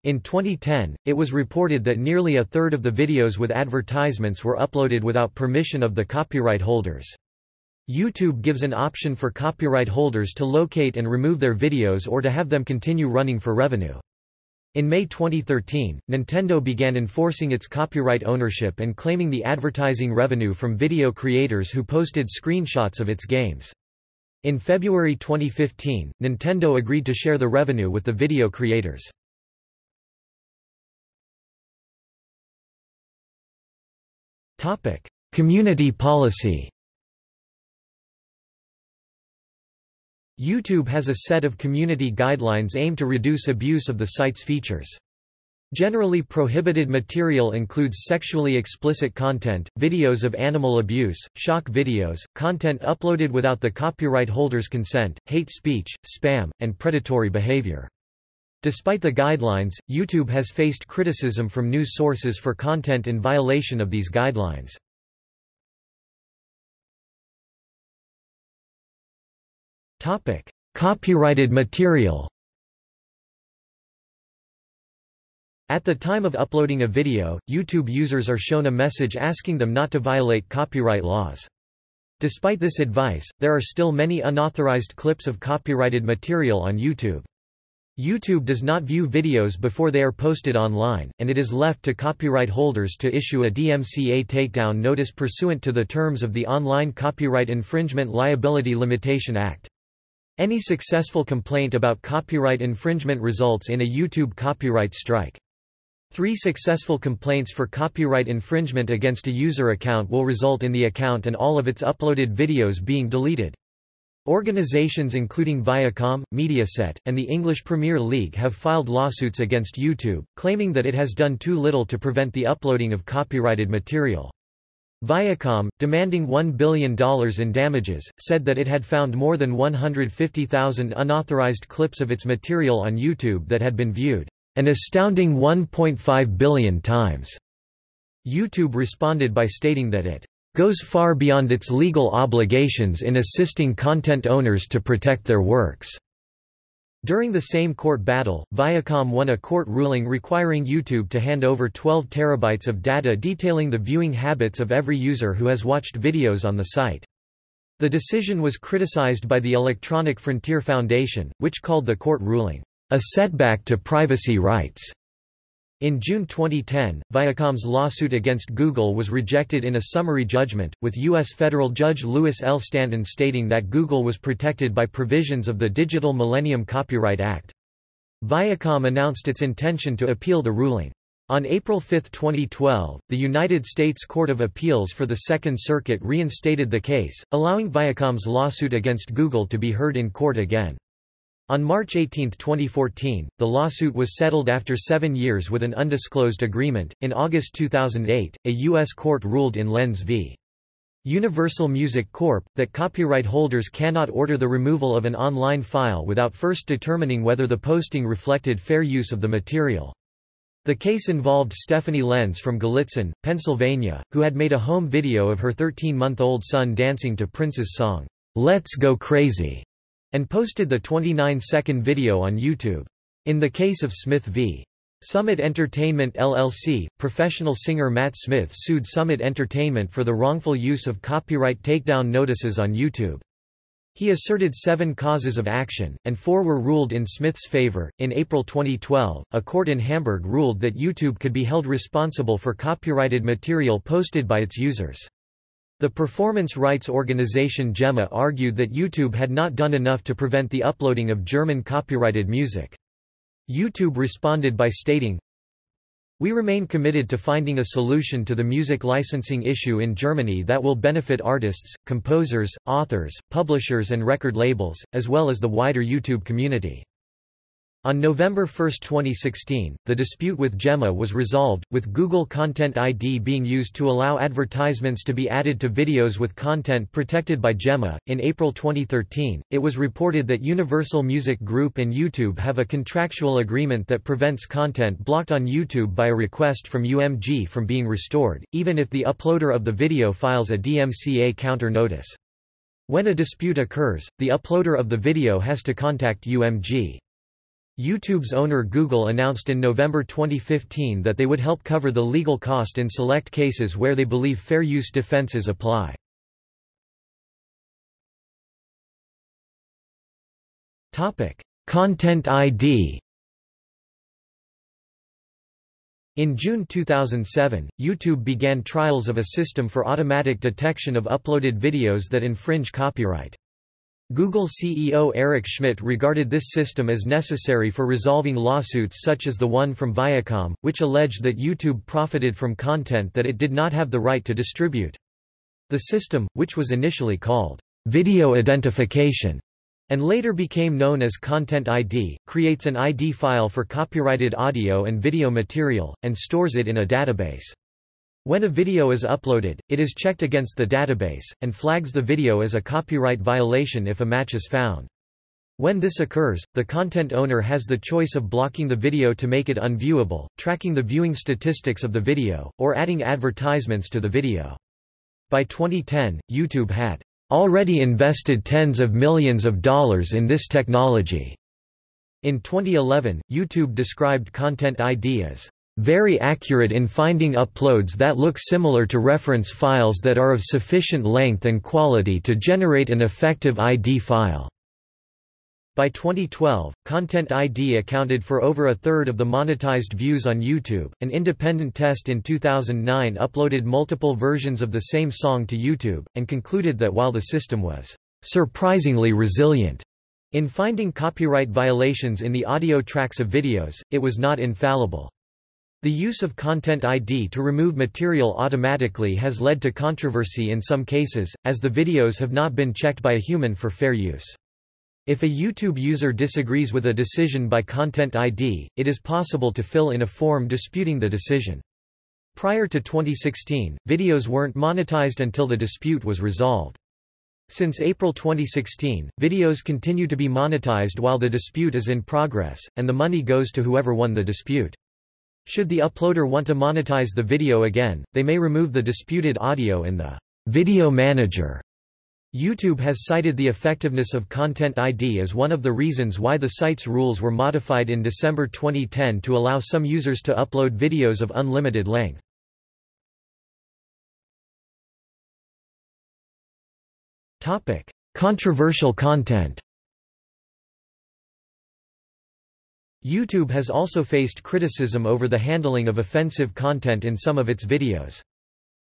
In 2010, it was reported that nearly a third of the videos with advertisements were uploaded without permission of the copyright holders. YouTube gives an option for copyright holders to locate and remove their videos or to have them continue running for revenue. In May 2013, Nintendo began enforcing its copyright ownership and claiming the advertising revenue from video creators who posted screenshots of its games. In February 2015, Nintendo agreed to share the revenue with the video creators. Community policy. YouTube has a set of community guidelines aimed to reduce abuse of the site's features. Generally prohibited material includes sexually explicit content, videos of animal abuse, shock videos, content uploaded without the copyright holder's consent, hate speech, spam, and predatory behavior. Despite the guidelines, YouTube has faced criticism from news sources for content in violation of these guidelines. Copyrighted material At the time of uploading a video, YouTube users are shown a message asking them not to violate copyright laws. Despite this advice, there are still many unauthorized clips of copyrighted material on YouTube. YouTube does not view videos before they are posted online, and it is left to copyright holders to issue a DMCA takedown notice pursuant to the terms of the Online Copyright Infringement Liability Limitation Act. Any successful complaint about copyright infringement results in a YouTube copyright strike. Three successful complaints for copyright infringement against a user account will result in the account and all of its uploaded videos being deleted. Organizations including Viacom, Mediaset, and the English Premier League have filed lawsuits against YouTube, claiming that it has done too little to prevent the uploading of copyrighted material. Viacom, demanding $1 billion in damages, said that it had found more than 150,000 unauthorized clips of its material on YouTube that had been viewed an astounding 1.5 billion times. YouTube responded by stating that it goes far beyond its legal obligations in assisting content owners to protect their works. During the same court battle, Viacom won a court ruling requiring YouTube to hand over 12 terabytes of data detailing the viewing habits of every user who has watched videos on the site. The decision was criticized by the Electronic Frontier Foundation, which called the court ruling a setback to privacy rights. In June 2010, Viacom's lawsuit against Google was rejected in a summary judgment, with U.S. federal judge Louis L. Stanton stating that Google was protected by provisions of the Digital Millennium Copyright Act. Viacom announced its intention to appeal the ruling. On April 5, 2012, the United States Court of Appeals for the Second Circuit reinstated the case, allowing Viacom's lawsuit against Google to be heard in court again. On March 18, 2014, the lawsuit was settled after seven years with an undisclosed agreement. In August 2008, a U.S. court ruled in Lenz v. Universal Music Corp. that copyright holders cannot order the removal of an online file without first determining whether the posting reflected fair use of the material. The case involved Stephanie Lenz from Gallitzin, Pennsylvania, who had made a home video of her 13-month-old son dancing to Prince's song, Let's Go Crazy and posted the 29-second video on YouTube. In the case of Smith v. Summit Entertainment LLC, professional singer Matt Smith sued Summit Entertainment for the wrongful use of copyright takedown notices on YouTube. He asserted seven causes of action, and four were ruled in Smith's favor. In April 2012, a court in Hamburg ruled that YouTube could be held responsible for copyrighted material posted by its users. The performance rights organization GEMA argued that YouTube had not done enough to prevent the uploading of German copyrighted music. YouTube responded by stating, We remain committed to finding a solution to the music licensing issue in Germany that will benefit artists, composers, authors, publishers and record labels, as well as the wider YouTube community. On November 1, 2016, the dispute with GEMA was resolved, with Google Content ID being used to allow advertisements to be added to videos with content protected by GEMA. In April 2013, it was reported that Universal Music Group and YouTube have a contractual agreement that prevents content blocked on YouTube by a request from UMG from being restored, even if the uploader of the video files a DMCA counter notice. When a dispute occurs, the uploader of the video has to contact UMG. YouTube's owner Google announced in November 2015 that they would help cover the legal cost in select cases where they believe fair use defenses apply. Content ID In June 2007, YouTube began trials of a system for automatic detection of uploaded videos that infringe copyright. Google CEO Eric Schmidt regarded this system as necessary for resolving lawsuits such as the one from Viacom, which alleged that YouTube profited from content that it did not have the right to distribute. The system, which was initially called video identification, and later became known as Content ID, creates an ID file for copyrighted audio and video material, and stores it in a database. When a video is uploaded, it is checked against the database, and flags the video as a copyright violation if a match is found. When this occurs, the content owner has the choice of blocking the video to make it unviewable, tracking the viewing statistics of the video, or adding advertisements to the video. By 2010, YouTube had already invested tens of millions of dollars in this technology. In 2011, YouTube described Content ID as very accurate in finding uploads that look similar to reference files that are of sufficient length and quality to generate an effective ID file. By 2012, Content ID accounted for over a third of the monetized views on YouTube. An independent test in 2009 uploaded multiple versions of the same song to YouTube, and concluded that while the system was surprisingly resilient in finding copyright violations in the audio tracks of videos, it was not infallible. The use of Content ID to remove material automatically has led to controversy in some cases, as the videos have not been checked by a human for fair use. If a YouTube user disagrees with a decision by Content ID, it is possible to fill in a form disputing the decision. Prior to 2016, videos weren't monetized until the dispute was resolved. Since April 2016, videos continue to be monetized while the dispute is in progress, and the money goes to whoever won the dispute. Should the uploader want to monetize the video again, they may remove the disputed audio in the Video Manager YouTube has cited the effectiveness of Content ID as one of the reasons why the site's rules were modified in December 2010 to allow some users to upload videos of unlimited length. Controversial content YouTube has also faced criticism over the handling of offensive content in some of its videos.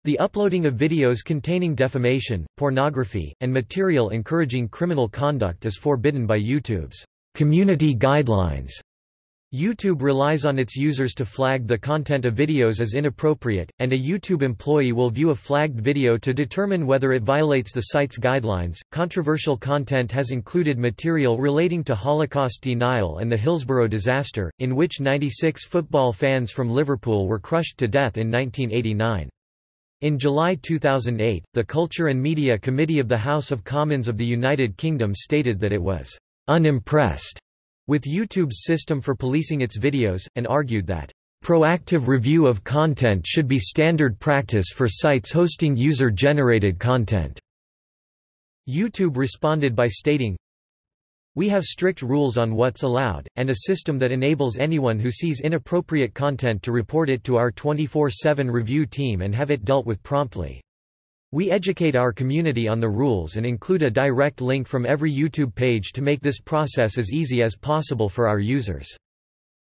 The uploading of videos containing defamation, pornography, and material encouraging criminal conduct is forbidden by YouTube's community guidelines. YouTube relies on its users to flag the content of videos as inappropriate, and a YouTube employee will view a flagged video to determine whether it violates the site's guidelines. Controversial content has included material relating to Holocaust denial and the Hillsborough disaster, in which 96 football fans from Liverpool were crushed to death in 1989. In July 2008, the Culture and Media Committee of the House of Commons of the United Kingdom stated that it was unimpressed with YouTube's system for policing its videos, and argued that proactive review of content should be standard practice for sites hosting user-generated content. YouTube responded by stating, we have strict rules on what's allowed, and a system that enables anyone who sees inappropriate content to report it to our 24-7 review team and have it dealt with promptly. We educate our community on the rules and include a direct link from every YouTube page to make this process as easy as possible for our users.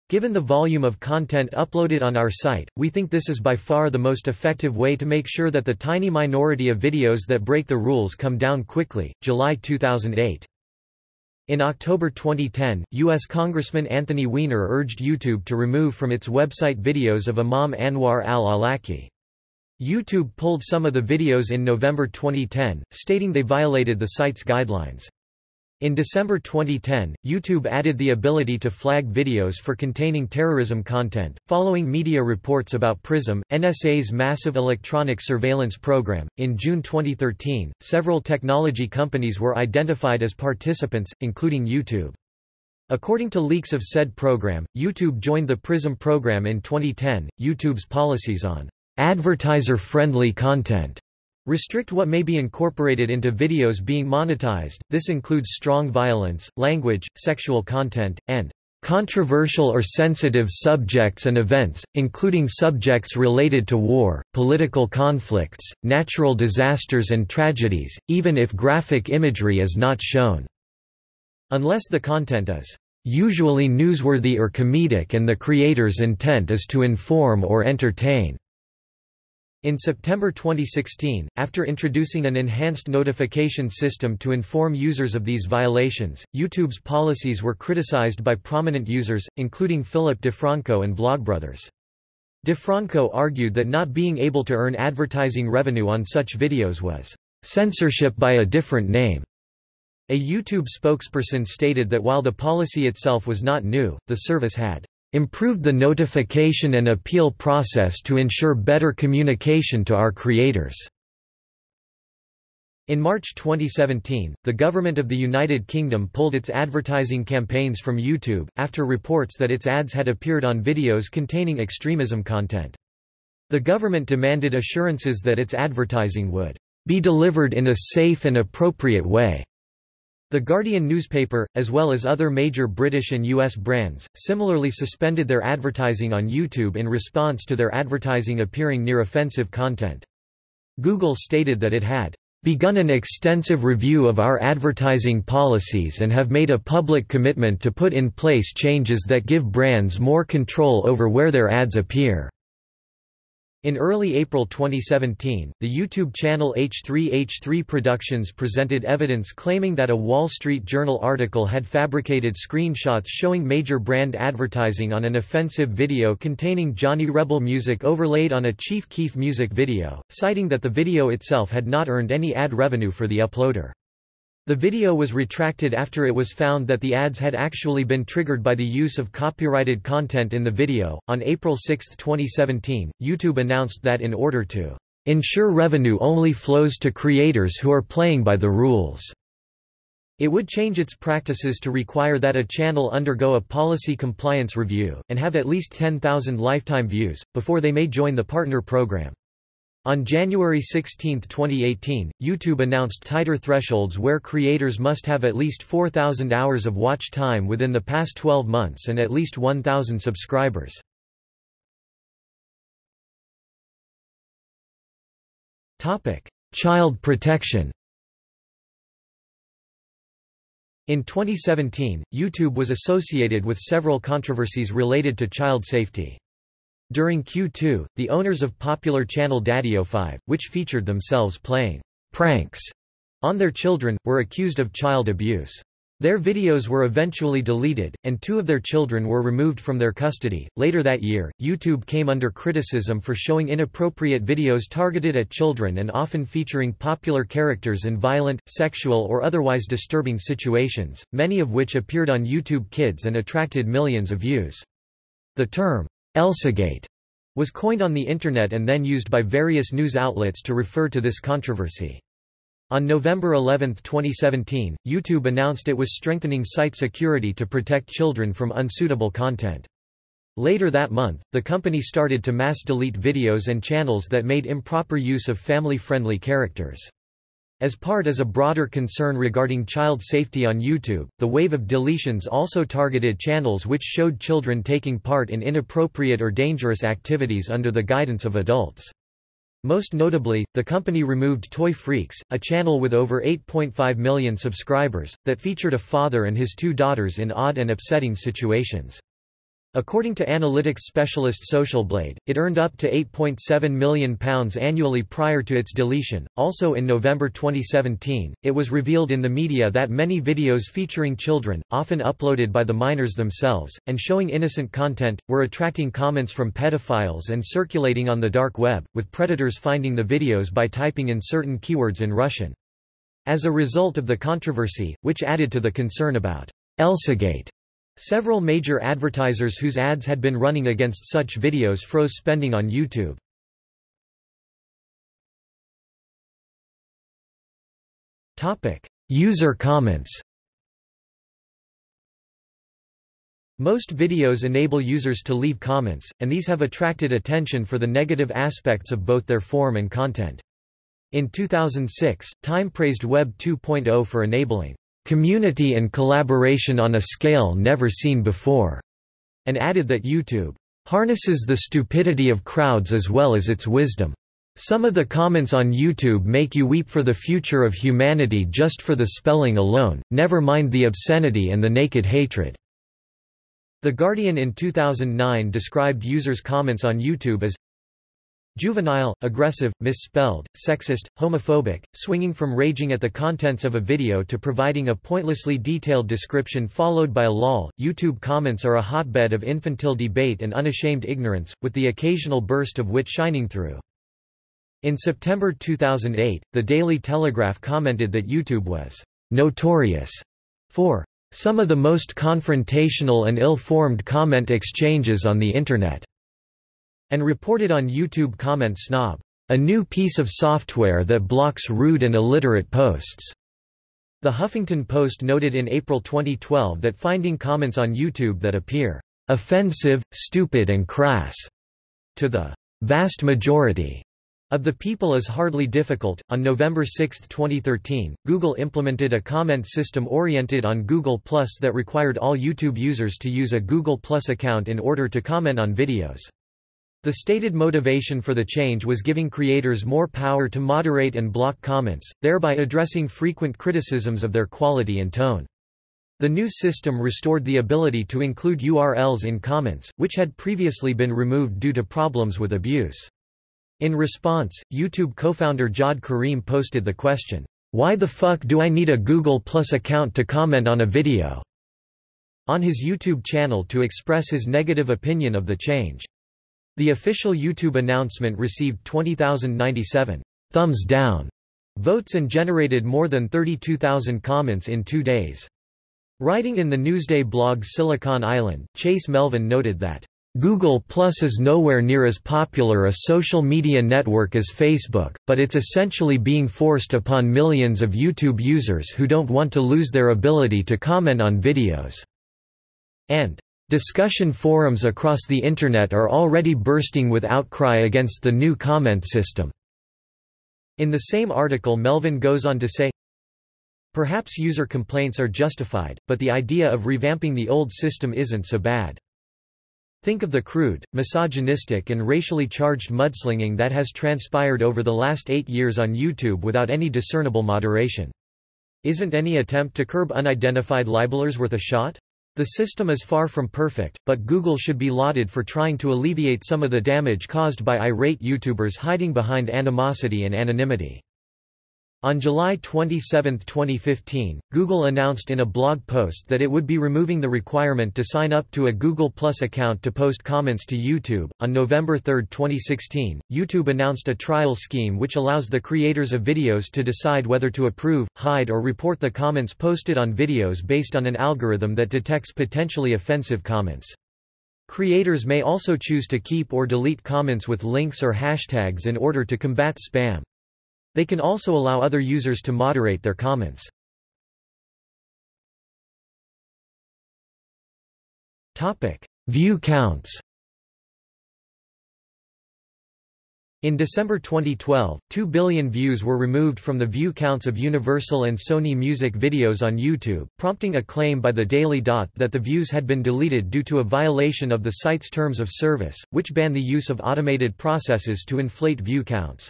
Given the volume of content uploaded on our site, we think this is by far the most effective way to make sure that the tiny minority of videos that break the rules come down quickly. July 2008. In October 2010, U.S. Congressman Anthony Weiner urged YouTube to remove from its website videos of Imam Anwar al-Awlaki. YouTube pulled some of the videos in November 2010, stating they violated the site's guidelines. In December 2010, YouTube added the ability to flag videos for containing terrorism content, following media reports about PRISM, NSA's massive electronic surveillance program. In June 2013, several technology companies were identified as participants, including YouTube. According to leaks of said program, YouTube joined the PRISM program in 2010. YouTube's policies on advertiser friendly content Restrict what may be incorporated into videos being monetized, this includes strong violence, language, sexual content, and controversial or sensitive subjects and events, including subjects related to war, political conflicts, natural disasters and tragedies, even if graphic imagery is not shown." Unless the content is "...usually newsworthy or comedic and the creator's intent is to inform or entertain." In September 2016, after introducing an enhanced notification system to inform users of these violations, YouTube's policies were criticized by prominent users, including Philip DeFranco and Vlogbrothers. DeFranco argued that not being able to earn advertising revenue on such videos was censorship by a different name. A YouTube spokesperson stated that while the policy itself was not new, the service had improved the notification and appeal process to ensure better communication to our creators. In March 2017, the government of the United Kingdom pulled its advertising campaigns from YouTube, after reports that its ads had appeared on videos containing extremism content. The government demanded assurances that its advertising would be delivered in a safe and appropriate way. The Guardian newspaper, as well as other major British and US brands, similarly suspended their advertising on YouTube in response to their advertising appearing near offensive content. Google stated that it had begun an extensive review of our advertising policies and have made a public commitment to put in place changes that give brands more control over where their ads appear. In early April 2017, the YouTube channel H3H3 Productions presented evidence claiming that a Wall Street Journal article had fabricated screenshots showing major brand advertising on an offensive video containing Johnny Rebel music overlaid on a Chief Keef music video, citing that the video itself had not earned any ad revenue for the uploader. The video was retracted after it was found that the ads had actually been triggered by the use of copyrighted content in the video. On April 6, 2017, YouTube announced that in order to ensure revenue only flows to creators who are playing by the rules, it would change its practices to require that a channel undergo a policy compliance review, and have at least 10,000 lifetime views, before they may join the partner program. On January 16, 2018, YouTube announced tighter thresholds where creators must have at least 4,000 hours of watch time within the past 12 months and at least 1,000 subscribers. Child protection In 2017, YouTube was associated with several controversies related to child safety. During Q2, the owners of popular channel DaddyOFive, which featured themselves playing pranks on their children, were accused of child abuse. Their videos were eventually deleted, and two of their children were removed from their custody. Later that year, YouTube came under criticism for showing inappropriate videos targeted at children and often featuring popular characters in violent, sexual, or otherwise disturbing situations, many of which appeared on YouTube Kids and attracted millions of views. The term, Elsagate was coined on the Internet and then used by various news outlets to refer to this controversy. On November 11, 2017, YouTube announced it was strengthening site security to protect children from unsuitable content. Later that month, the company started to mass delete videos and channels that made improper use of family-friendly characters. As part as a broader concern regarding child safety on YouTube, the wave of deletions also targeted channels which showed children taking part in inappropriate or dangerous activities under the guidance of adults. Most notably, the company removed Toy Freaks, a channel with over 8.5 million subscribers, that featured a father and his two daughters in odd and upsetting situations. According to analytics specialist Socialblade, it earned up to £8.7 million annually prior to its deletion. Also in November 2017, it was revealed in the media that many videos featuring children, often uploaded by the minors themselves, and showing innocent content, were attracting comments from pedophiles and circulating on the dark web, with predators finding the videos by typing in certain keywords in Russian. As a result of the controversy, which added to the concern about Elsagate, Several major advertisers whose ads had been running against such videos froze spending on YouTube. User comments Most videos enable users to leave comments, and these have attracted attention for the negative aspects of both their form and content. In 2006, Time praised Web 2.0 for enabling community and collaboration on a scale never seen before, and added that YouTube harnesses the stupidity of crowds as well as its wisdom. Some of the comments on YouTube make you weep for the future of humanity just for the spelling alone, never mind the obscenity and the naked hatred. The Guardian in 2009 described users' comments on YouTube as Juvenile, aggressive, misspelled, sexist, homophobic, swinging from raging at the contents of a video to providing a pointlessly detailed description followed by a lol. YouTube comments are a hotbed of infantile debate and unashamed ignorance, with the occasional burst of wit shining through. In September 2008, The Daily Telegraph commented that YouTube was notorious for some of the most confrontational and ill-formed comment exchanges on the Internet, and reported on YouTube Comment Snob, a new piece of software that blocks rude and illiterate posts. The Huffington Post noted in April 2012 that finding comments on YouTube that appear offensive, stupid and crass to the vast majority of the people is hardly difficult. On November 6, 2013, Google implemented a comment system oriented on Google Plus that required all YouTube users to use a Google Plus account in order to comment on videos. The stated motivation for the change was giving creators more power to moderate and block comments, thereby addressing frequent criticisms of their quality and tone. The new system restored the ability to include URLs in comments, which had previously been removed due to problems with abuse. In response, YouTube co-founder Jawed Karim posted the question, "'Why the fuck do I need a Google Plus account to comment on a video?' on his YouTube channel to express his negative opinion of the change. The official YouTube announcement received 20,097 thumbs down votes and generated more than 32,000 comments in two days. Writing in the Newsday blog Silicon Island, Chase Melvin noted that, Google Plus is nowhere near as popular a social media network as Facebook, but it's essentially being forced upon millions of YouTube users who don't want to lose their ability to comment on videos. And Discussion forums across the Internet are already bursting with outcry against the new comment system. In the same article Melvin goes on to say, Perhaps user complaints are justified, but the idea of revamping the old system isn't so bad. Think of the crude, misogynistic and racially charged mudslinging that has transpired over the last eight years on YouTube without any discernible moderation. Isn't any attempt to curb unidentified libelers worth a shot? The system is far from perfect, but Google should be lauded for trying to alleviate some of the damage caused by irate YouTubers hiding behind animosity and anonymity. On July 27, 2015, Google announced in a blog post that it would be removing the requirement to sign up to a Google Plus account to post comments to YouTube. On November 3, 2016, YouTube announced a trial scheme which allows the creators of videos to decide whether to approve, hide, or report the comments posted on videos based on an algorithm that detects potentially offensive comments. Creators may also choose to keep or delete comments with links or hashtags in order to combat spam. They can also allow other users to moderate their comments. View counts In December 2012, 2 billion views were removed from the view counts of Universal and Sony music videos on YouTube, prompting a claim by the Daily Dot that the views had been deleted due to a violation of the site's terms of service, which ban the use of automated processes to inflate view counts.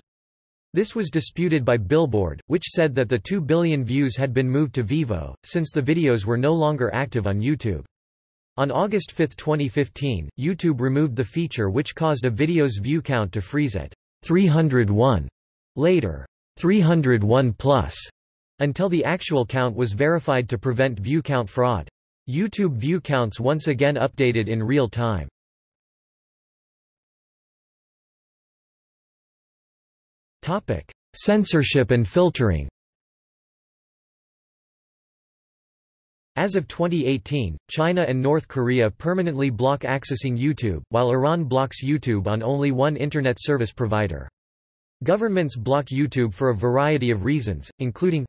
This was disputed by Billboard, which said that the 2 billion views had been moved to Vevo, since the videos were no longer active on YouTube. On August 5, 2015, YouTube removed the feature which caused a video's view count to freeze at 301, later 301 plus, until the actual count was verified to prevent view count fraud. YouTube view counts once again updated in real time. Censorship and filtering As of 2018, China and North Korea permanently block accessing YouTube, while Iran blocks YouTube on only one Internet service provider. Governments block YouTube for a variety of reasons, including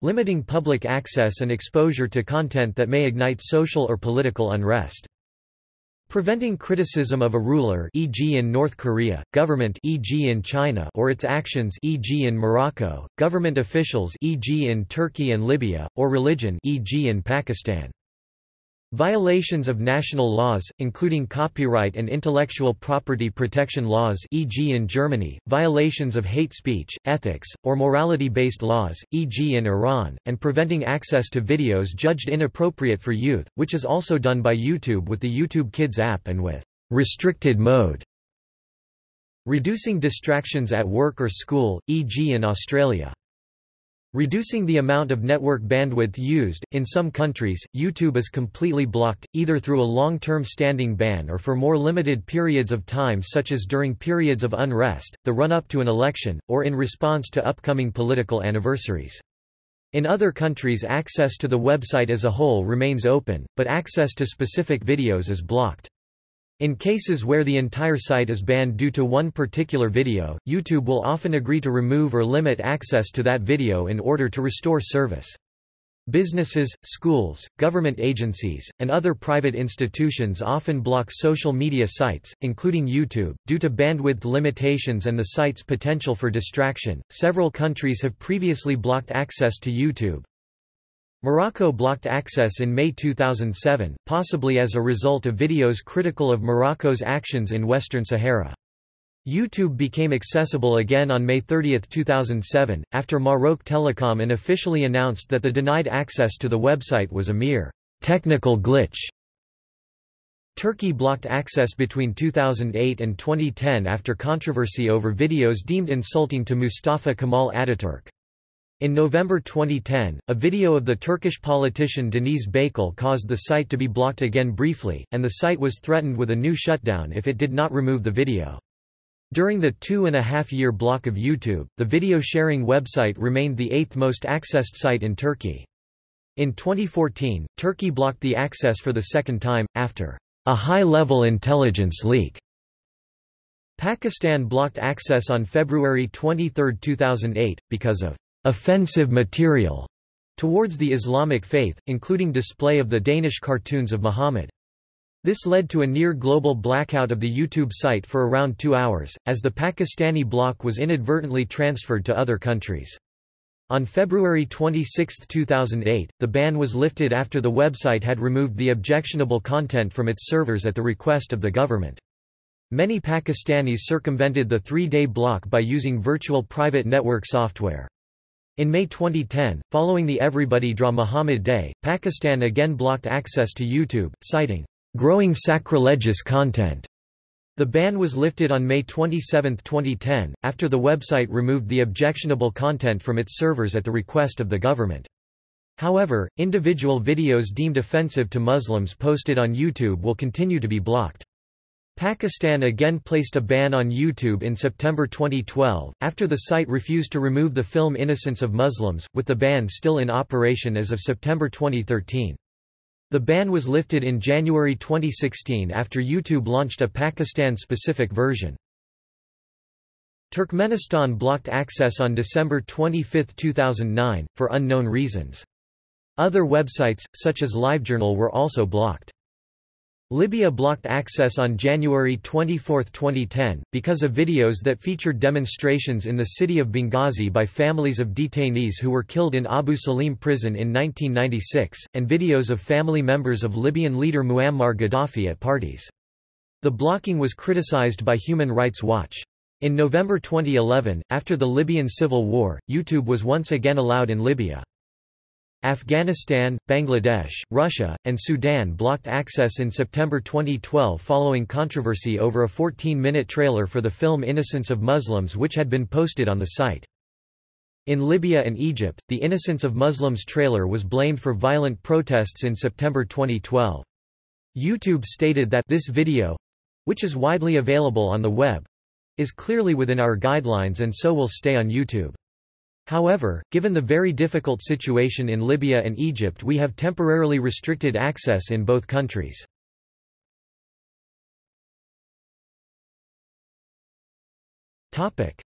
limiting public access and exposure to content that may ignite social or political unrest. Preventing criticism of a ruler e.g. in North Korea, government e.g. in China or its actions e.g. in Morocco, government officials e.g. in Turkey and Libya, or religion e.g. in Pakistan. Violations of national laws, including copyright and intellectual property protection laws e.g. in Germany, violations of hate speech, ethics, or morality-based laws, e.g. in Iran, and preventing access to videos judged inappropriate for youth, which is also done by YouTube with the YouTube Kids app and with restricted mode. Reducing distractions at work or school, e.g. in Australia. Reducing the amount of network bandwidth used, in some countries, YouTube is completely blocked, either through a long-term standing ban or for more limited periods of time such as during periods of unrest, the run-up to an election, or in response to upcoming political anniversaries. In other countries access to the website as a whole remains open, but access to specific videos is blocked. In cases where the entire site is banned due to one particular video, YouTube will often agree to remove or limit access to that video in order to restore service. Businesses, schools, government agencies, and other private institutions often block social media sites, including YouTube, due to bandwidth limitations and the site's potential for distraction. Several countries have previously blocked access to YouTube. Morocco blocked access in May 2007, possibly as a result of videos critical of Morocco's actions in Western Sahara. YouTube became accessible again on May 30, 2007, after Maroc Telecom unofficially announced that the denied access to the website was a mere technical glitch. Turkey blocked access between 2008 and 2010 after controversy over videos deemed insulting to Mustafa Kemal Ataturk. In November 2010, a video of the Turkish politician Deniz Baykal caused the site to be blocked again briefly, and the site was threatened with a new shutdown if it did not remove the video. During the two-and-a-half-year block of YouTube, the video-sharing website remained the eighth most accessed site in Turkey. In 2014, Turkey blocked the access for the second time, after a high-level intelligence leak. Pakistan blocked access on February 23, 2008, because of offensive material towards the Islamic faith, including display of the Danish cartoons of Muhammad. This led to a near-global blackout of the YouTube site for around two hours, as the Pakistani block was inadvertently transferred to other countries. On February 26, 2008, the ban was lifted after the website had removed the objectionable content from its servers at the request of the government. Many Pakistanis circumvented the three-day block by using virtual private network software. In May 2010, following the Everybody Draw Muhammad Day, Pakistan again blocked access to YouTube, citing growing sacrilegious content. The ban was lifted on May 27, 2010, after the website removed the objectionable content from its servers at the request of the government. However, individual videos deemed offensive to Muslims posted on YouTube will continue to be blocked. Pakistan again placed a ban on YouTube in September 2012, after the site refused to remove the film Innocence of Muslims, with the ban still in operation as of September 2013. The ban was lifted in January 2016 after YouTube launched a Pakistan-specific version. Turkmenistan blocked access on December 25, 2009, for unknown reasons. Other websites, such as LiveJournal were also blocked. Libya blocked access on January 24, 2010, because of videos that featured demonstrations in the city of Benghazi by families of detainees who were killed in Abu Salim prison in 1996, and videos of family members of Libyan leader Muammar Gaddafi at parties. The blocking was criticized by Human Rights Watch. In November 2011, after the Libyan civil war, YouTube was once again allowed in Libya. Afghanistan, Bangladesh, Russia, and Sudan blocked access in September 2012 following controversy over a 14-minute trailer for the film Innocence of Muslims which had been posted on the site. In Libya and Egypt, the Innocence of Muslims trailer was blamed for violent protests in September 2012. YouTube stated that this video, which is widely available on the web, is clearly within our guidelines and so will stay on YouTube. However, given the very difficult situation in Libya and Egypt we have temporarily restricted access in both countries.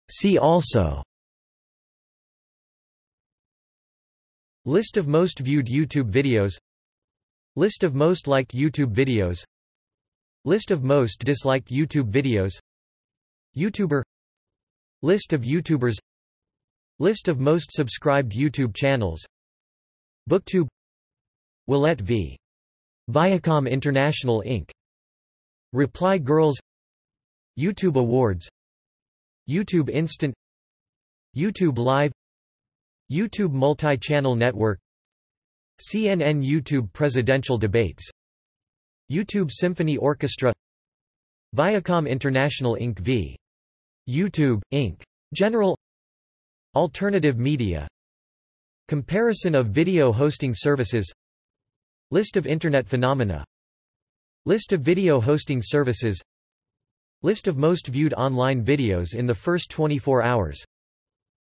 See also List of most viewed YouTube videos List of most liked YouTube videos List of most disliked YouTube videos YouTuber List of YouTubers List of most subscribed YouTube channels Booktube Willette v. Viacom International Inc. Reply Girls YouTube Awards YouTube Instant YouTube Live YouTube Multi-Channel Network CNN YouTube Presidential Debates YouTube Symphony Orchestra Viacom International Inc. v. YouTube, Inc. General Alternative media Comparison of video hosting services List of Internet phenomena List of video hosting services List of most viewed online videos in the first 24 hours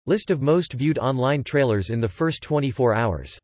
List of most viewed online trailers in the first 24 hours